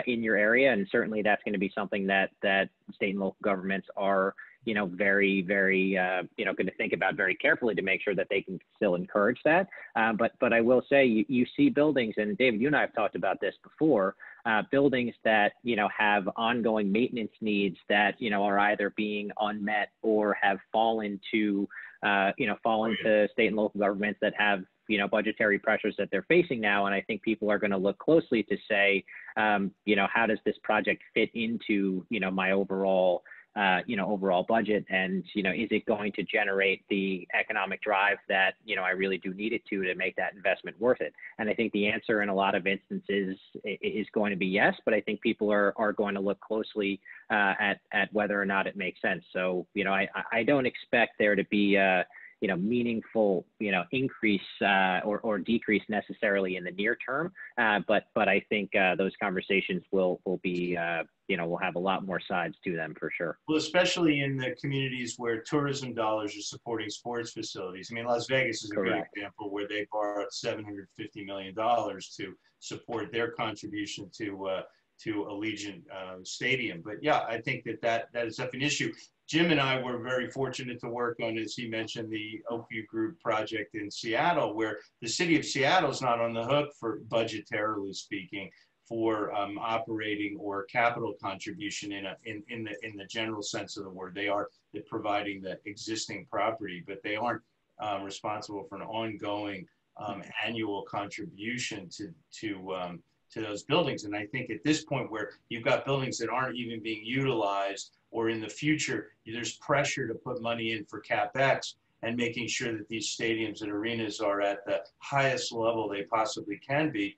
in your area, and certainly that's going to be something that that state and local governments are you know, very, very, uh, you know, going to think about very carefully to make sure that they can still encourage that. Uh, but, but I will say, you, you see buildings, and David, you and I have talked about this before. Uh, buildings that you know have ongoing maintenance needs that you know are either being unmet or have fallen to uh, you know fallen to state and local governments that have you know budgetary pressures that they're facing now and i think people are going to look closely to say um, you know how does this project fit into you know my overall uh, you know, overall budget? And, you know, is it going to generate the economic drive that, you know, I really do need it to to make that investment worth it? And I think the answer in a lot of instances is going to be yes, but I think people are, are going to look closely uh, at, at whether or not it makes sense. So, you know, I, I don't expect there to be, uh, you know, meaningful, you know, increase uh, or, or decrease necessarily in the near term. Uh, but but I think uh, those conversations will will be, uh, you know, will have a lot more sides to them for sure.
Well, especially in the communities where tourism dollars are supporting sports facilities. I mean, Las Vegas is a Correct. good example where they borrowed 750 million dollars to support their contribution to uh, to Allegiant uh, Stadium. But yeah, I think that, that that is definitely an issue. Jim and I were very fortunate to work on, as he mentioned, the Oakview Group project in Seattle, where the city of Seattle is not on the hook for budgetarily speaking for um, operating or capital contribution in, a, in, in, the, in the general sense of the word. They are providing the existing property, but they aren't um, responsible for an ongoing um, annual contribution to, to, um, to those buildings. And I think at this point where you've got buildings that aren't even being utilized or in the future, there's pressure to put money in for CapEx and making sure that these stadiums and arenas are at the highest level they possibly can be.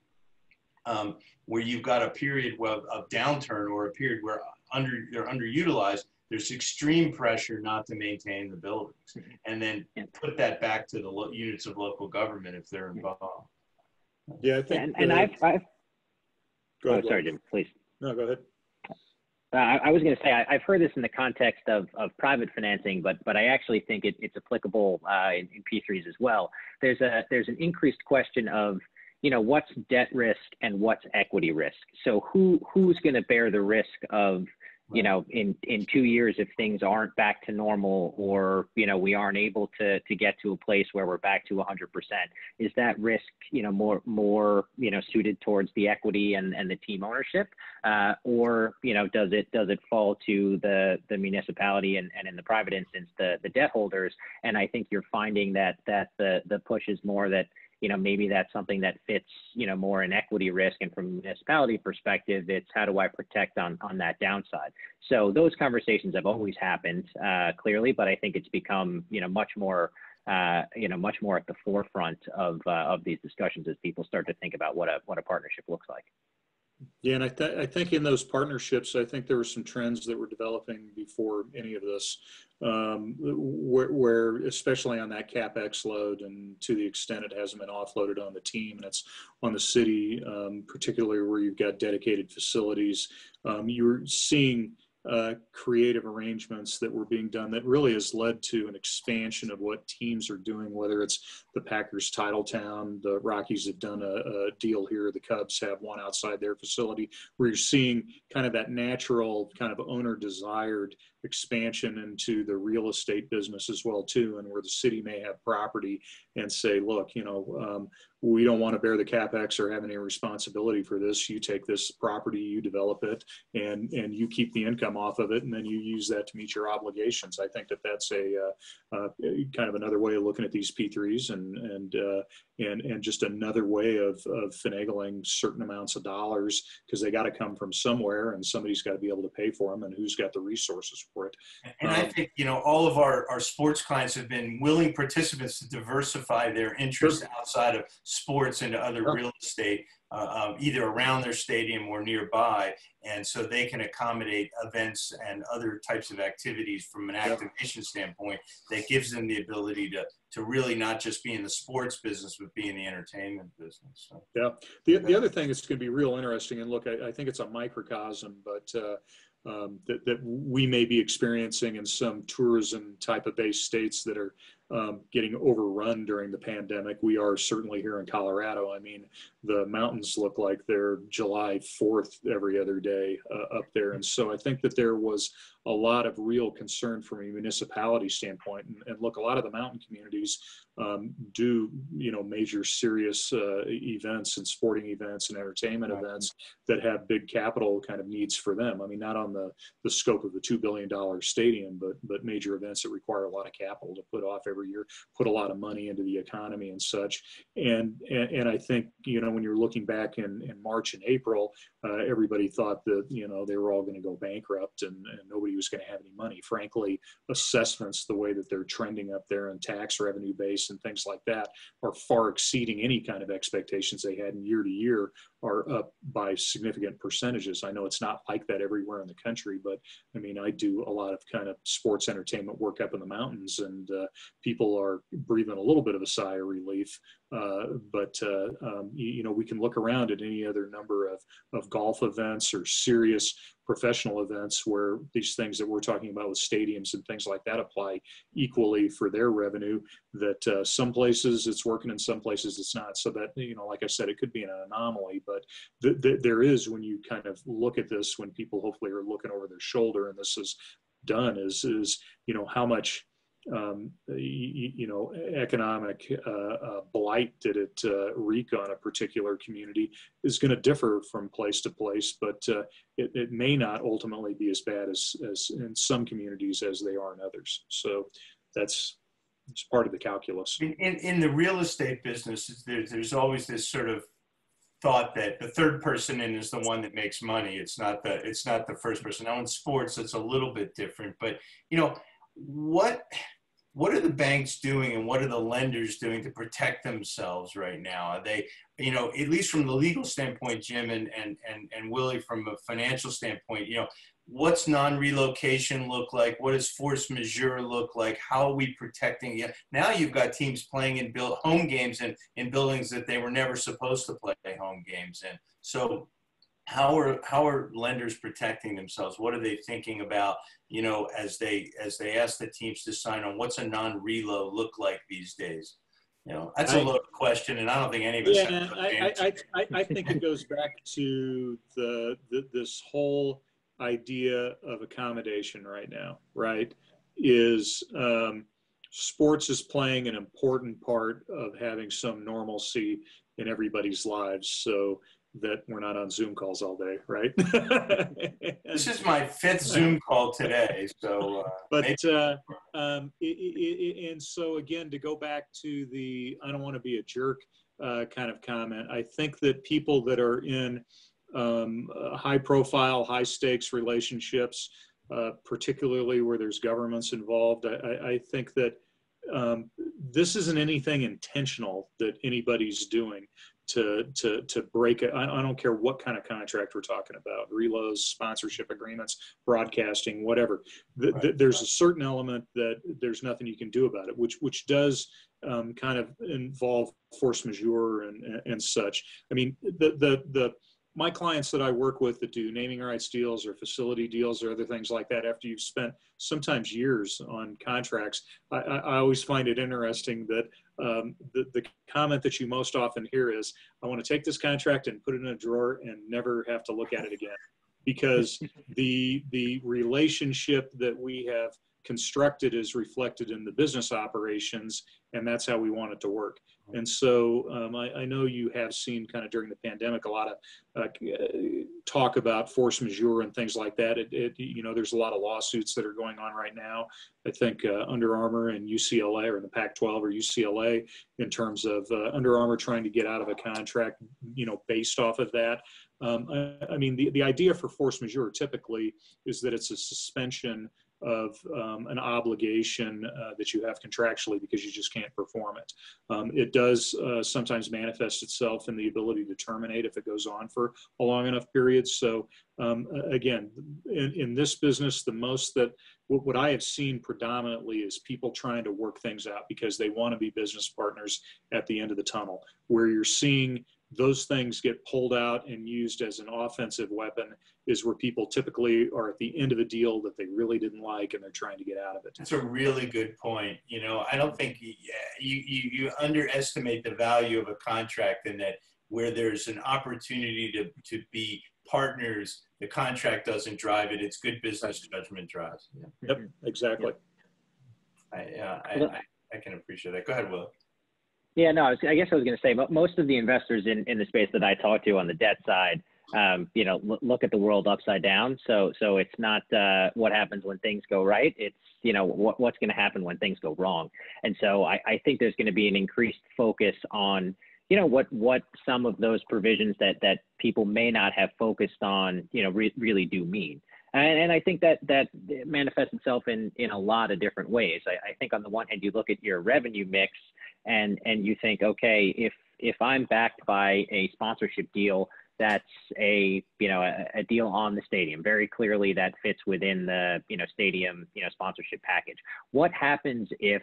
Um, where you've got a period of, of downturn or a period where under they're underutilized, there's extreme pressure not to maintain the buildings, mm-hmm. and then put that back to the lo- units of local government if they're involved.
Yeah, I think.
And, and I've, I've
go ahead,
oh, sorry, Jim, please.
No, go ahead.
Uh, I, I, was going to say I, have heard this in the context of, of private financing, but but I actually think it, it's applicable uh, in, in, P3s as well. There's a there's an increased question of you know what's debt risk and what's equity risk. So who who's going to bear the risk of you know in in two years if things aren't back to normal or you know we aren't able to to get to a place where we're back to 100% is that risk you know more more you know suited towards the equity and and the team ownership? Uh, or you know does it does it fall to the the municipality and, and in the private instance the the debt holders? And i think you're finding that that the the push is more that you know, maybe that's something that fits, you know, more in equity risk. And from a municipality perspective, it's how do I protect on, on that downside? So those conversations have always happened uh, clearly, but I think it's become, you know, much more, uh, you know, much more at the forefront of, uh, of these discussions as people start to think about what a, what a partnership looks like.
Yeah, and I, th- I think in those partnerships, I think there were some trends that were developing before any of this, um, where, where, especially on that capex load, and to the extent it hasn't been offloaded on the team and it's on the city, um, particularly where you've got dedicated facilities, um, you're seeing uh, creative arrangements that were being done that really has led to an expansion of what teams are doing, whether it's the Packers Titletown, the Rockies have done a, a, deal here, the Cubs have one outside their facility, where you're seeing kind of that natural kind of owner desired expansion into the real estate business as well too, and where the city may have property and say, look, you know, um, we don't want to bear the capex or have any responsibility for this. You take this property, you develop it, and and you keep the income off of it, and then you use that to meet your obligations. I think that that's a uh, uh, kind of another way of looking at these P3s, and and uh, and and just another way of of finagling certain amounts of dollars because they got to come from somewhere, and somebody's got to be able to pay for them, and who's got the resources for it.
And um, I think you know all of our our sports clients have been willing participants to diversify their interests sure. outside of sports into other real estate, uh, either around their stadium or nearby. And so they can accommodate events and other types of activities from an activation standpoint that gives them the ability to, to really not just be in the sports business, but be in the entertainment business. So.
Yeah. The, the other thing that's going to be real interesting, and look, I, I think it's a microcosm, but uh, um, that, that we may be experiencing in some tourism type of based states that are um, getting overrun during the pandemic. We are certainly here in Colorado. I mean, the mountains look like they're July 4th every other day uh, up there. And so I think that there was a lot of real concern from a municipality standpoint. And, and look, a lot of the mountain communities um, do, you know, major serious uh, events and sporting events and entertainment right. events that have big capital kind of needs for them. I mean, not on the, the scope of the $2 billion stadium, but, but major events that require a lot of capital to put off every year, put a lot of money into the economy and such. And, and, and I think, you know, when you're looking back in, in March and April, uh, everybody thought that, you know, they were all going to go bankrupt and, and nobody was going to have any money. Frankly, assessments, the way that they're trending up there and tax revenue base and things like that are far exceeding any kind of expectations they had in year to year are up by significant percentages. I know it's not like that everywhere in the country, but I mean, I do a lot of kind of sports entertainment work up in the mountains, and uh, people are breathing a little bit of a sigh of relief. Uh, but uh, um, you, you, know, we can look around at any other number of of golf events or serious professional events where these things that we're talking about with stadiums and things like that apply equally for their revenue that uh, some places it's working and some places it's not. So that you know like i said it could be an anomaly but th- th- there is when you kind of look at this when people hopefully are looking over their shoulder and this is done is is you know how much um, you, you, know, economic uh, uh, blight did it uh, wreak on a particular community is going to differ from place to place, but uh, it, it, may not ultimately be as bad as, as in some communities as they are in others. So that's it's part of the calculus.
In, in, in the real estate business, there, there's always this sort of thought that the third person in is the one that makes money. It's not the it's not the first person. Now in sports, it's a little bit different. But you know what what are the banks doing and what are the lenders doing to protect themselves right now? Are they, you know, at least from the legal standpoint, Jim and and and, and Willie, from a financial standpoint, you know, what's non-relocation look like? What does force majeure look like? How are we protecting you? Now you've got teams playing in build home games in, in buildings that they were never supposed to play home games in. So how are how are lenders protecting themselves? What are they thinking about? You know, as they as they ask the teams to sign on, what's a non-relo look like these days? You know, that's a loaded question, and I don't think any of us.
Yeah, I, I, I, I, think it goes back to the, the this whole idea of accommodation right now. Right, is um, sports is playing an important part of having some normalcy in everybody's lives. So that we're not on Zoom calls all day, right? (laughs)
this is my fifth Zoom call today, so. Uh,
but uh, um, it, it, and so again, to go back to the I don't want to be a jerk uh, kind of comment. I think that people that are in um, high profile, high stakes relationships, uh, particularly where there's governments involved, I, I think that um, this isn't anything intentional that anybody's doing to to to break it. I, don't care what kind of contract we're talking about, relos, sponsorship agreements, broadcasting, whatever. The, right. the, there's a certain element that there's nothing you can do about it, which which does um, kind of involve force majeure and, and, and such. I mean, the the the my clients that I work with that do naming rights deals or facility deals or other things like that, after you've spent sometimes years on contracts, I, I always find it interesting that um, the, the comment that you most often hear is, I want to take this contract and put it in a drawer and never have to look at it again. Because (laughs) the, the relationship that we have constructed is reflected in the business operations, and that's how we want it to work. And so um, I, I, know you have seen kind of during the pandemic a lot of uh, talk about force majeure and things like that. It, it, you know, there's a lot of lawsuits that are going on right now. I think uh, Under Armour and UCLA or in the Pac-12 or UCLA in terms of uh, Under Armour trying to get out of a contract, you know, based off of that. Um, I, I, mean, the, the idea for force majeure typically is that it's a suspension of um, an obligation uh, that you have contractually because you just can't perform it. Um, it does uh, sometimes manifest itself in the ability to terminate if it goes on for a long enough period. So um, again, in, in, this business, the most that what I have seen predominantly is people trying to work things out because they want to be business partners at the end of the tunnel. Where you're seeing those things get pulled out and used as an offensive weapon is where people typically are at the end of a deal that they really didn't like and they're trying to get out of it.
That's a really good point. You know, I don't think you, you, you underestimate the value of a contract in that where there's an opportunity to, to be partners, the contract doesn't drive it. It's good business judgment drives.
Yeah. Yep, exactly.
I, uh, I, I, I can appreciate that. Go ahead, Will.
Yeah, no, I, was, I guess I was going to say, but most of the investors in, in the space that I talk to on the debt side, um, you know, l- look at the world upside down. So, so it's not uh, what happens when things go right. It's you know what, what's going to happen when things go wrong. And so, I, I think there's going to be an increased focus on you know what what some of those provisions that that people may not have focused on, you know, re- really do mean. And, and, I think that that manifests itself in in a lot of different ways. I, I think on the one hand, you look at your revenue mix and and you think, okay, if if I'm backed by a sponsorship deal that's a you know a, a, deal on the stadium very clearly that fits within the you know stadium you know sponsorship package. What happens if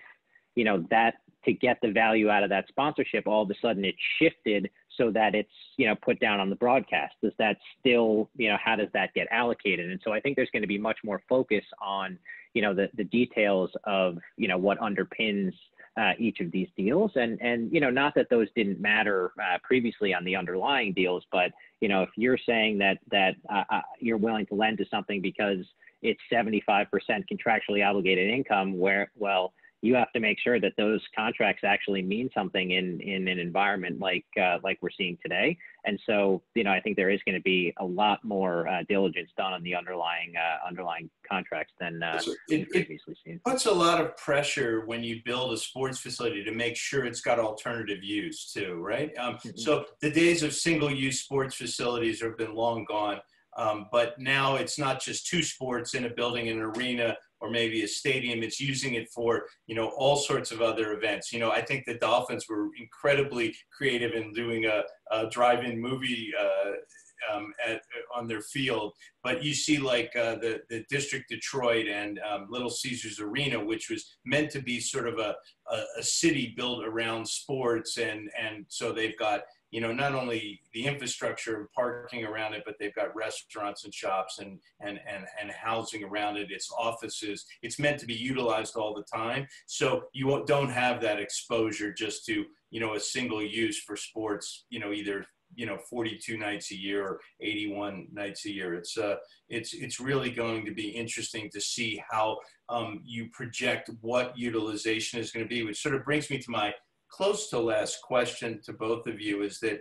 you know that to get the value out of that sponsorship all of a sudden it shifted so that it's you know put down on the broadcast? Does that still you know how does that get allocated? And so i think there's going to be much more focus on you know the the details of you know what underpins uh, each of these deals. And and you know, not that those didn't matter uh, previously on the underlying deals, but you know, if you're saying that that uh, uh you're willing to lend to something because it's 75% contractually obligated income, where well, you have to make sure that those contracts actually mean something in in an environment like uh, like we're seeing today. And so, you know, I think there is going to be a lot more uh, diligence done on the underlying uh, underlying contracts than uh,
it, previously seen. It Puts a lot of pressure when you build a sports facility to make sure it's got alternative use too, right? Um, mm-hmm. So the days of single-use sports facilities have been long gone. Um, but now it's not just two sports in a building, in an arena, or maybe a stadium. It's using it for, you know, all sorts of other events. You know, I think the Dolphins were incredibly creative in doing a, a drive-in movie uh, um, at, on their field. But you see, like uh, the the District Detroit and um, Little Caesars Arena, which was meant to be sort of a, a, a city built around sports, and and so they've got you know, not only the infrastructure and parking around it, but they've got restaurants and shops and, and, and, and housing around it. It's offices. It's meant to be utilized all the time. So you don't have that exposure just to, you know, a single use for sports, you know, either, you know, 42 nights a year or 81 nights a year. It's, uh, it's, it's really going to be interesting to see how um, you project what utilization is going to be, which sort of brings me to my close to last question to both of you is that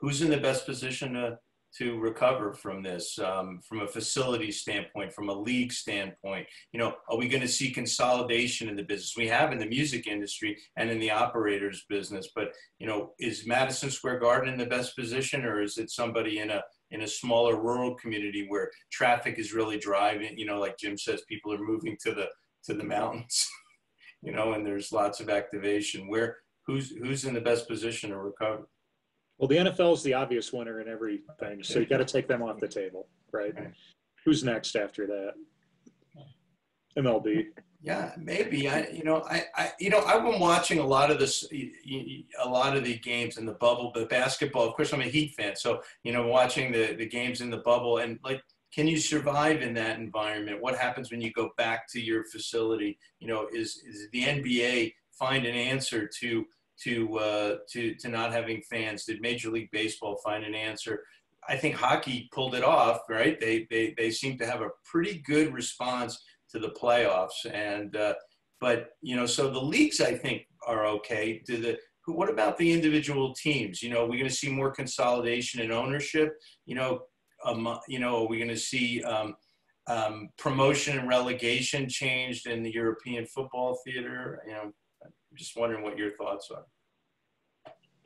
who's in the best position to, to recover from this um, from a facility standpoint from a league standpoint? You know are we going to see consolidation in the business? We have in the music industry and in the operators business but you know is madison square garden in the best position or is it somebody in a in a smaller rural community where traffic is really driving? You know like jim says people are moving to the to the mountains (laughs) you know, and there's lots of activation. Where who's who's in the best position to recover?
Well, the NFL is the obvious winner in everything, so you got to take them off the table, right? right? Who's next after that? MLB.
Yeah, maybe. I, you know, I, I, you know, I've been watching a lot of this, a lot of the games in the bubble, the basketball. Of course, I'm a Heat fan, so you know, watching the the games in the bubble, and like can you survive in that environment? What happens when you go back to your facility? You know, is, is the NBA find an answer to to uh, to to not having fans? Did Major League Baseball find an answer? I think hockey pulled it off, right? They they they seem to have a pretty good response to the playoffs, and uh, but you know, so the leagues I think are okay. Do the what about the individual teams? You know, we're going to see more consolidation in ownership. You know, um, you know, are we going to see um, um, promotion and relegation changed in the European football theater? You know, I'm just wondering what your thoughts are.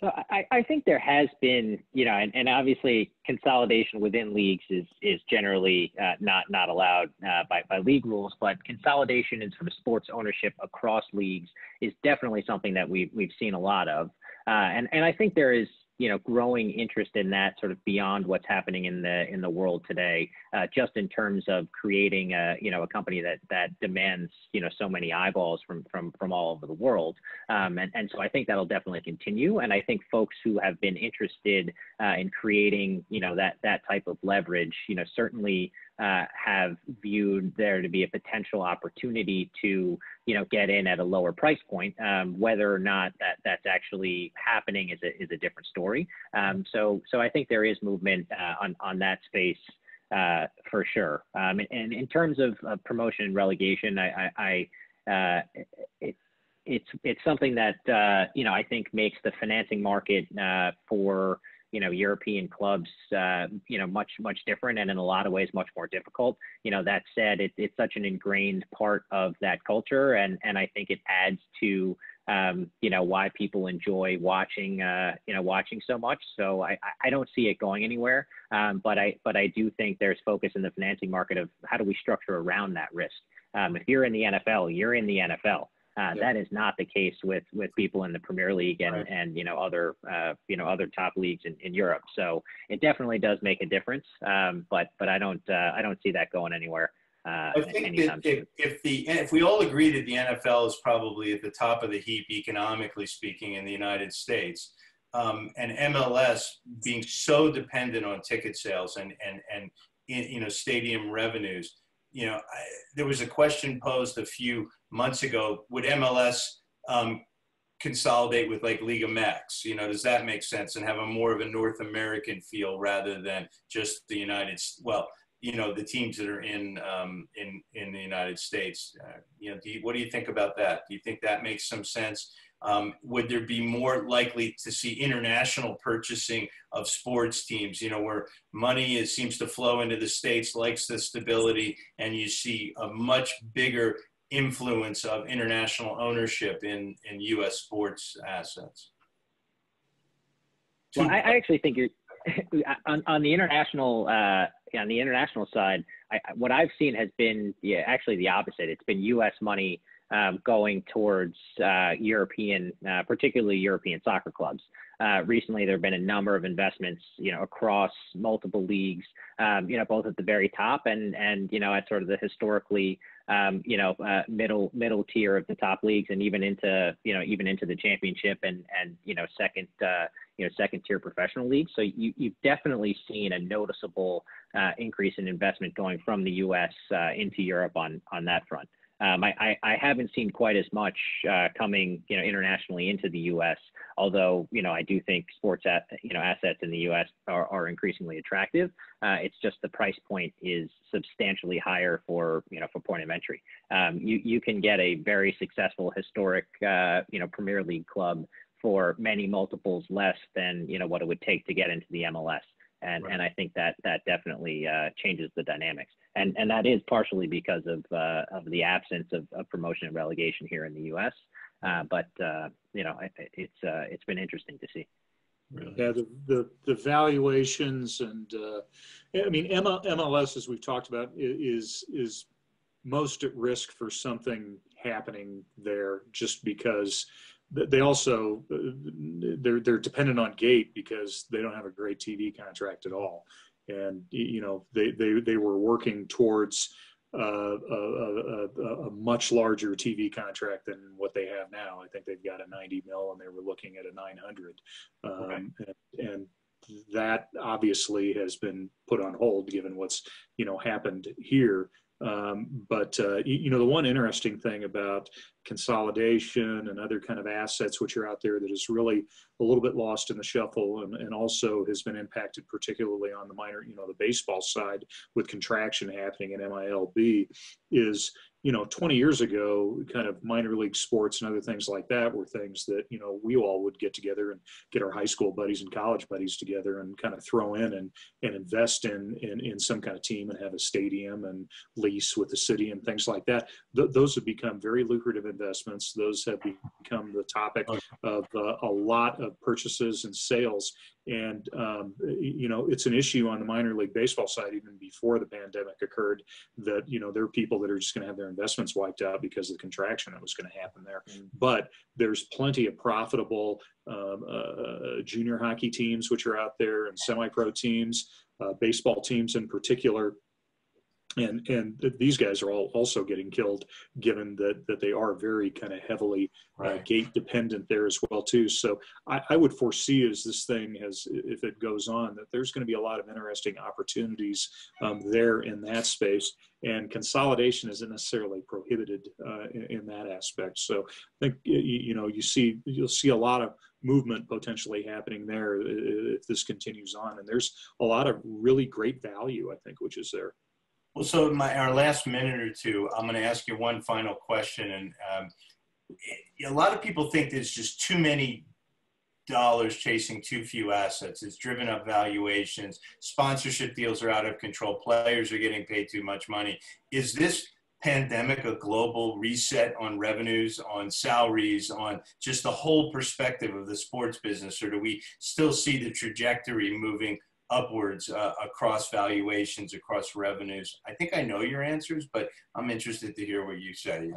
So I, I think there has been, you know, and, and obviously consolidation within leagues is is generally uh, not not allowed uh, by, by league rules, but consolidation in sort of sports ownership across leagues is definitely something that we've we've seen a lot of, uh, and and I think there is you know growing interest in that sort of beyond what's happening in the in the world today uh, just in terms of creating a you know a company that that demands you know so many eyeballs from from from all over the world. Um, and and so I think that'll definitely continue. And I think folks who have been interested uh, in creating you know that that type of leverage you know certainly uh, have viewed there to be a potential opportunity to, you know, get in at a lower price point. Um, whether or not that that's actually happening is a, is a different story. Um, so, so I think there is movement uh, on on that space uh, for sure. Um, and, in terms of, of, promotion and relegation, I, I, I uh, it, it's it's something that uh, you know I think makes the financing market uh, for you know European clubs uh, you know much much different and in a lot of ways much more difficult. You know that said, it, it's such an ingrained part of that culture, and and I think it adds to um, you know why people enjoy watching uh, you know watching so much. So I, I don't see it going anywhere, um, but I but I do think there's focus in the financing market of how do we structure around that risk. Um, if you're in the NFL, you're in the NFL. Uh, yeah. That is not the case with with people in the Premier League and right. and you know other uh, you know other top leagues in, in Europe. So it definitely does make a difference. Um, but but I don't uh, I don't see that going anywhere. Uh,
I think that if, if the if we all agree that the NFL is probably at the top of the heap economically speaking in the United States, um, and MLS being so dependent on ticket sales and and and you know stadium revenues you know, I, there was a question posed a few months ago. Would MLS um, consolidate with like Liga MX? You know, does that make sense and have a more of a North American feel rather than just the United? Well, you know the teams that are in um, in in the United States. Uh, you know, you, what do you think about that? Do you think that makes some sense? Um, would there be more likely to see international purchasing of sports teams? You know, where money is, seems to flow into the states, likes the stability, and you see a much bigger influence of international ownership in in U.S. sports assets.
Well, I, I actually think you're (laughs) on, on the international uh, on the international side. I, what I've seen has been yeah, actually the opposite. It's been U.S. money um, going towards uh, European, uh, particularly European soccer clubs. Uh, recently, there have been a number of investments, you know, across multiple leagues, um, you know, both at the very top and and you know at sort of the historically, um, you know, uh, middle middle tier of the top leagues, and even into you know even into the championship and and you know second uh, you know second tier professional leagues. So you you've definitely seen a noticeable uh, increase in investment going from the U.S. Into Europe on on that front. Um, I, I, haven't seen quite as much uh, coming, you know, internationally into the U.S. Although, you know, I do think sports, at, you know, assets in the U.S. are, are increasingly attractive. Uh, it's just the price point is substantially higher for, you know, for point of entry. Um, you you can get a very successful historic, uh, you know, Premier League club for many multiples less than you know what it would take to get into the MLS and right. and I think that that definitely uh, changes the dynamics, and and that is partially because of uh, of the absence of, of, promotion and relegation here in the U.S. Uh, but uh, you know, it's uh, it's been interesting to see.
Really? Yeah, the, the, the valuations and uh, I mean MLS, as we've talked about, is is most at risk for something happening there, just because they also they're they're dependent on Gate because they don't have a great TV contract at all, and you know they they they were working towards uh, a, a, a, much larger TV contract than what they have now. I think they've got a 90 mil, and they were looking at a 900, um, and, and that obviously has been put on hold given what's you know happened here. Um, but uh, you, you, know the one interesting thing about consolidation and other kind of assets which are out there that is really a little bit lost in the shuffle and, and also has been impacted particularly on the minor, you know, the baseball side with contraction happening in MILB is you know, 20 years ago, kind of minor league sports and other things like that were things that, you know, we all would get together and get our high school buddies and college buddies together and kind of throw in and, and invest in, in, in some kind of team and have a stadium and lease with the city and things like that. Th- those have become very lucrative investments. Those have become the topic of uh, a lot of purchases and sales and, um, you know, it's an issue on the minor league baseball side, even before the pandemic occurred, that, you know, there are people that are just going to have their investments wiped out because of the contraction that was going to happen there. Mm-hmm. But there's plenty of profitable um, uh, uh, junior hockey teams, which are out there, and semi pro teams, uh, baseball teams in particular and and these guys are all also getting killed given that that they are very kind of heavily uh, right. uh, gate dependent there as well too. So I, I, would foresee as this thing has if it goes on that there's going to be a lot of interesting opportunities um, there in that space. And consolidation isn't necessarily prohibited uh, in, in, that aspect. So i think you, you know you see you'll see a lot of movement potentially happening there if this continues on. And there's a lot of really great value i think which is there
well, so my our last minute or two, I'm going to ask you one final question, and um, a lot of people think there's just too many dollars chasing too few assets. It's driven up valuations. Sponsorship deals are out of control. Players are getting paid too much money. Is this pandemic a global reset on revenues, on salaries, on just the whole perspective of the sports business, or do we still see the trajectory moving upwards uh, across valuations, across revenues? I think I know your answers, but I'm interested to hear what you say.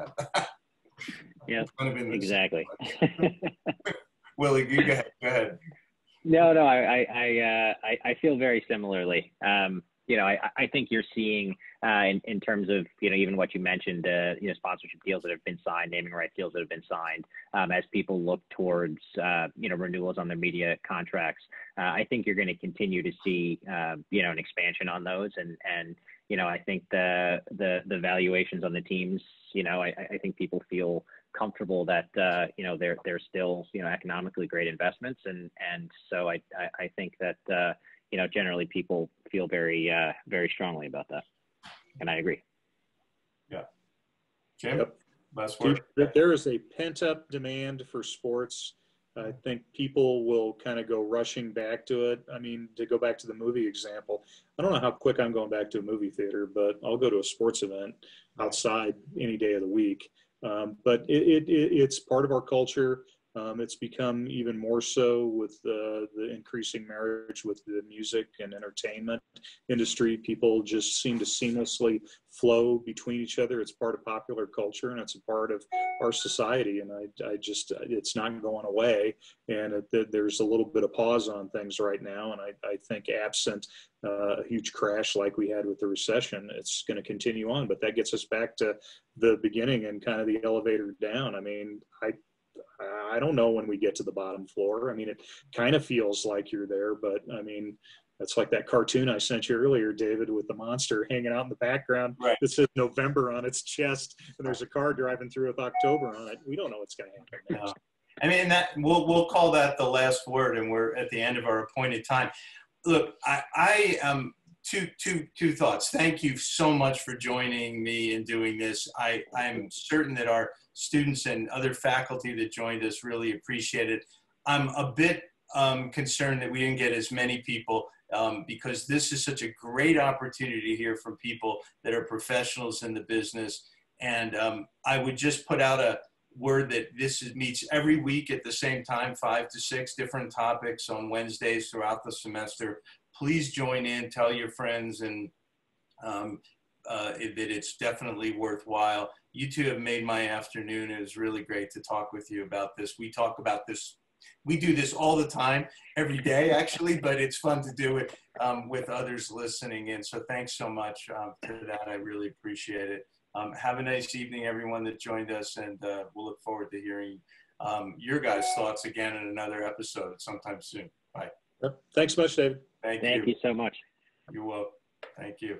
(laughs)
yeah, exactly. (laughs)
Willie, you go ahead. Go ahead.
No, no, I, I, uh, I, I feel very similarly. Um, you know, I, I think you're seeing uh, in, in terms of, you know, even what you mentioned, uh, you know, sponsorship deals that have been signed, naming rights deals that have been signed, um, as people look towards, uh, you know, renewals on their media contracts. Uh, I think you're going to continue to see, uh, you know, an expansion on those. And, and, you know, I think the, the, the valuations on the teams, you know, I, I think people feel comfortable that, uh, you know, they're, they're still, you know, economically great investments. And, and so I, I, I think that, you know, generally people feel very, uh, very strongly about that. And I agree. Yeah.
Jim,
Yep.
last word.
There- There is a pent up demand for sports. I think people will kind of go rushing back to it. I mean, to go back to the movie example, I don't know how quick I'm going back to a movie theater, but I'll go to a sports event outside any day of the week. Um, but it, it, it, it's part of our culture. Um, it's become even more so with the, the increasing marriage with the music and entertainment industry. People just seem to seamlessly flow between each other. It's part of popular culture and it's a part of our society. And I, I just, it's not going away. And it, there's a little bit of pause on things right now. And I, I think absent uh, a huge crash like we had with the recession, it's going to continue on. But that gets us back to the beginning and kind of the elevator down. I mean, I, I don't know when we get to the bottom floor. I mean, it kind of feels like you're there, but I mean, that's like that cartoon I sent you earlier, David, with the monster hanging out in the background.
Right.
It says November on its chest, and there's a car driving through with October on it. We don't know what's going to happen next.
No. I mean that we'll we'll call that the last word, and we're at the end of our appointed time. Look, I, I um two two two thoughts. Thank you so much for joining me in doing this. I I'm certain that our students and other faculty that joined us really appreciate it. I'm a bit um, concerned that we didn't get as many people um, because this is such a great opportunity to hear from people that are professionals in the business. And um, I would just put out a word that this is, meets every week at the same time, five to six different topics on Wednesdays throughout the semester. Please join in, tell your friends, and um, uh, that it's definitely worthwhile. You two have made my afternoon. It was really great to talk with you about this. We talk about this we do this all the time, every day actually, but it's fun to do it um, with others listening in. So thanks so much um, for that. I really appreciate it. Um, have a nice evening, everyone that joined us, and uh, we'll look forward to hearing um, your guys' thoughts again in another episode sometime soon. Bye.
Thanks much, David.
Thank,
Thank
you.
you so much.
You're welcome. Thank you.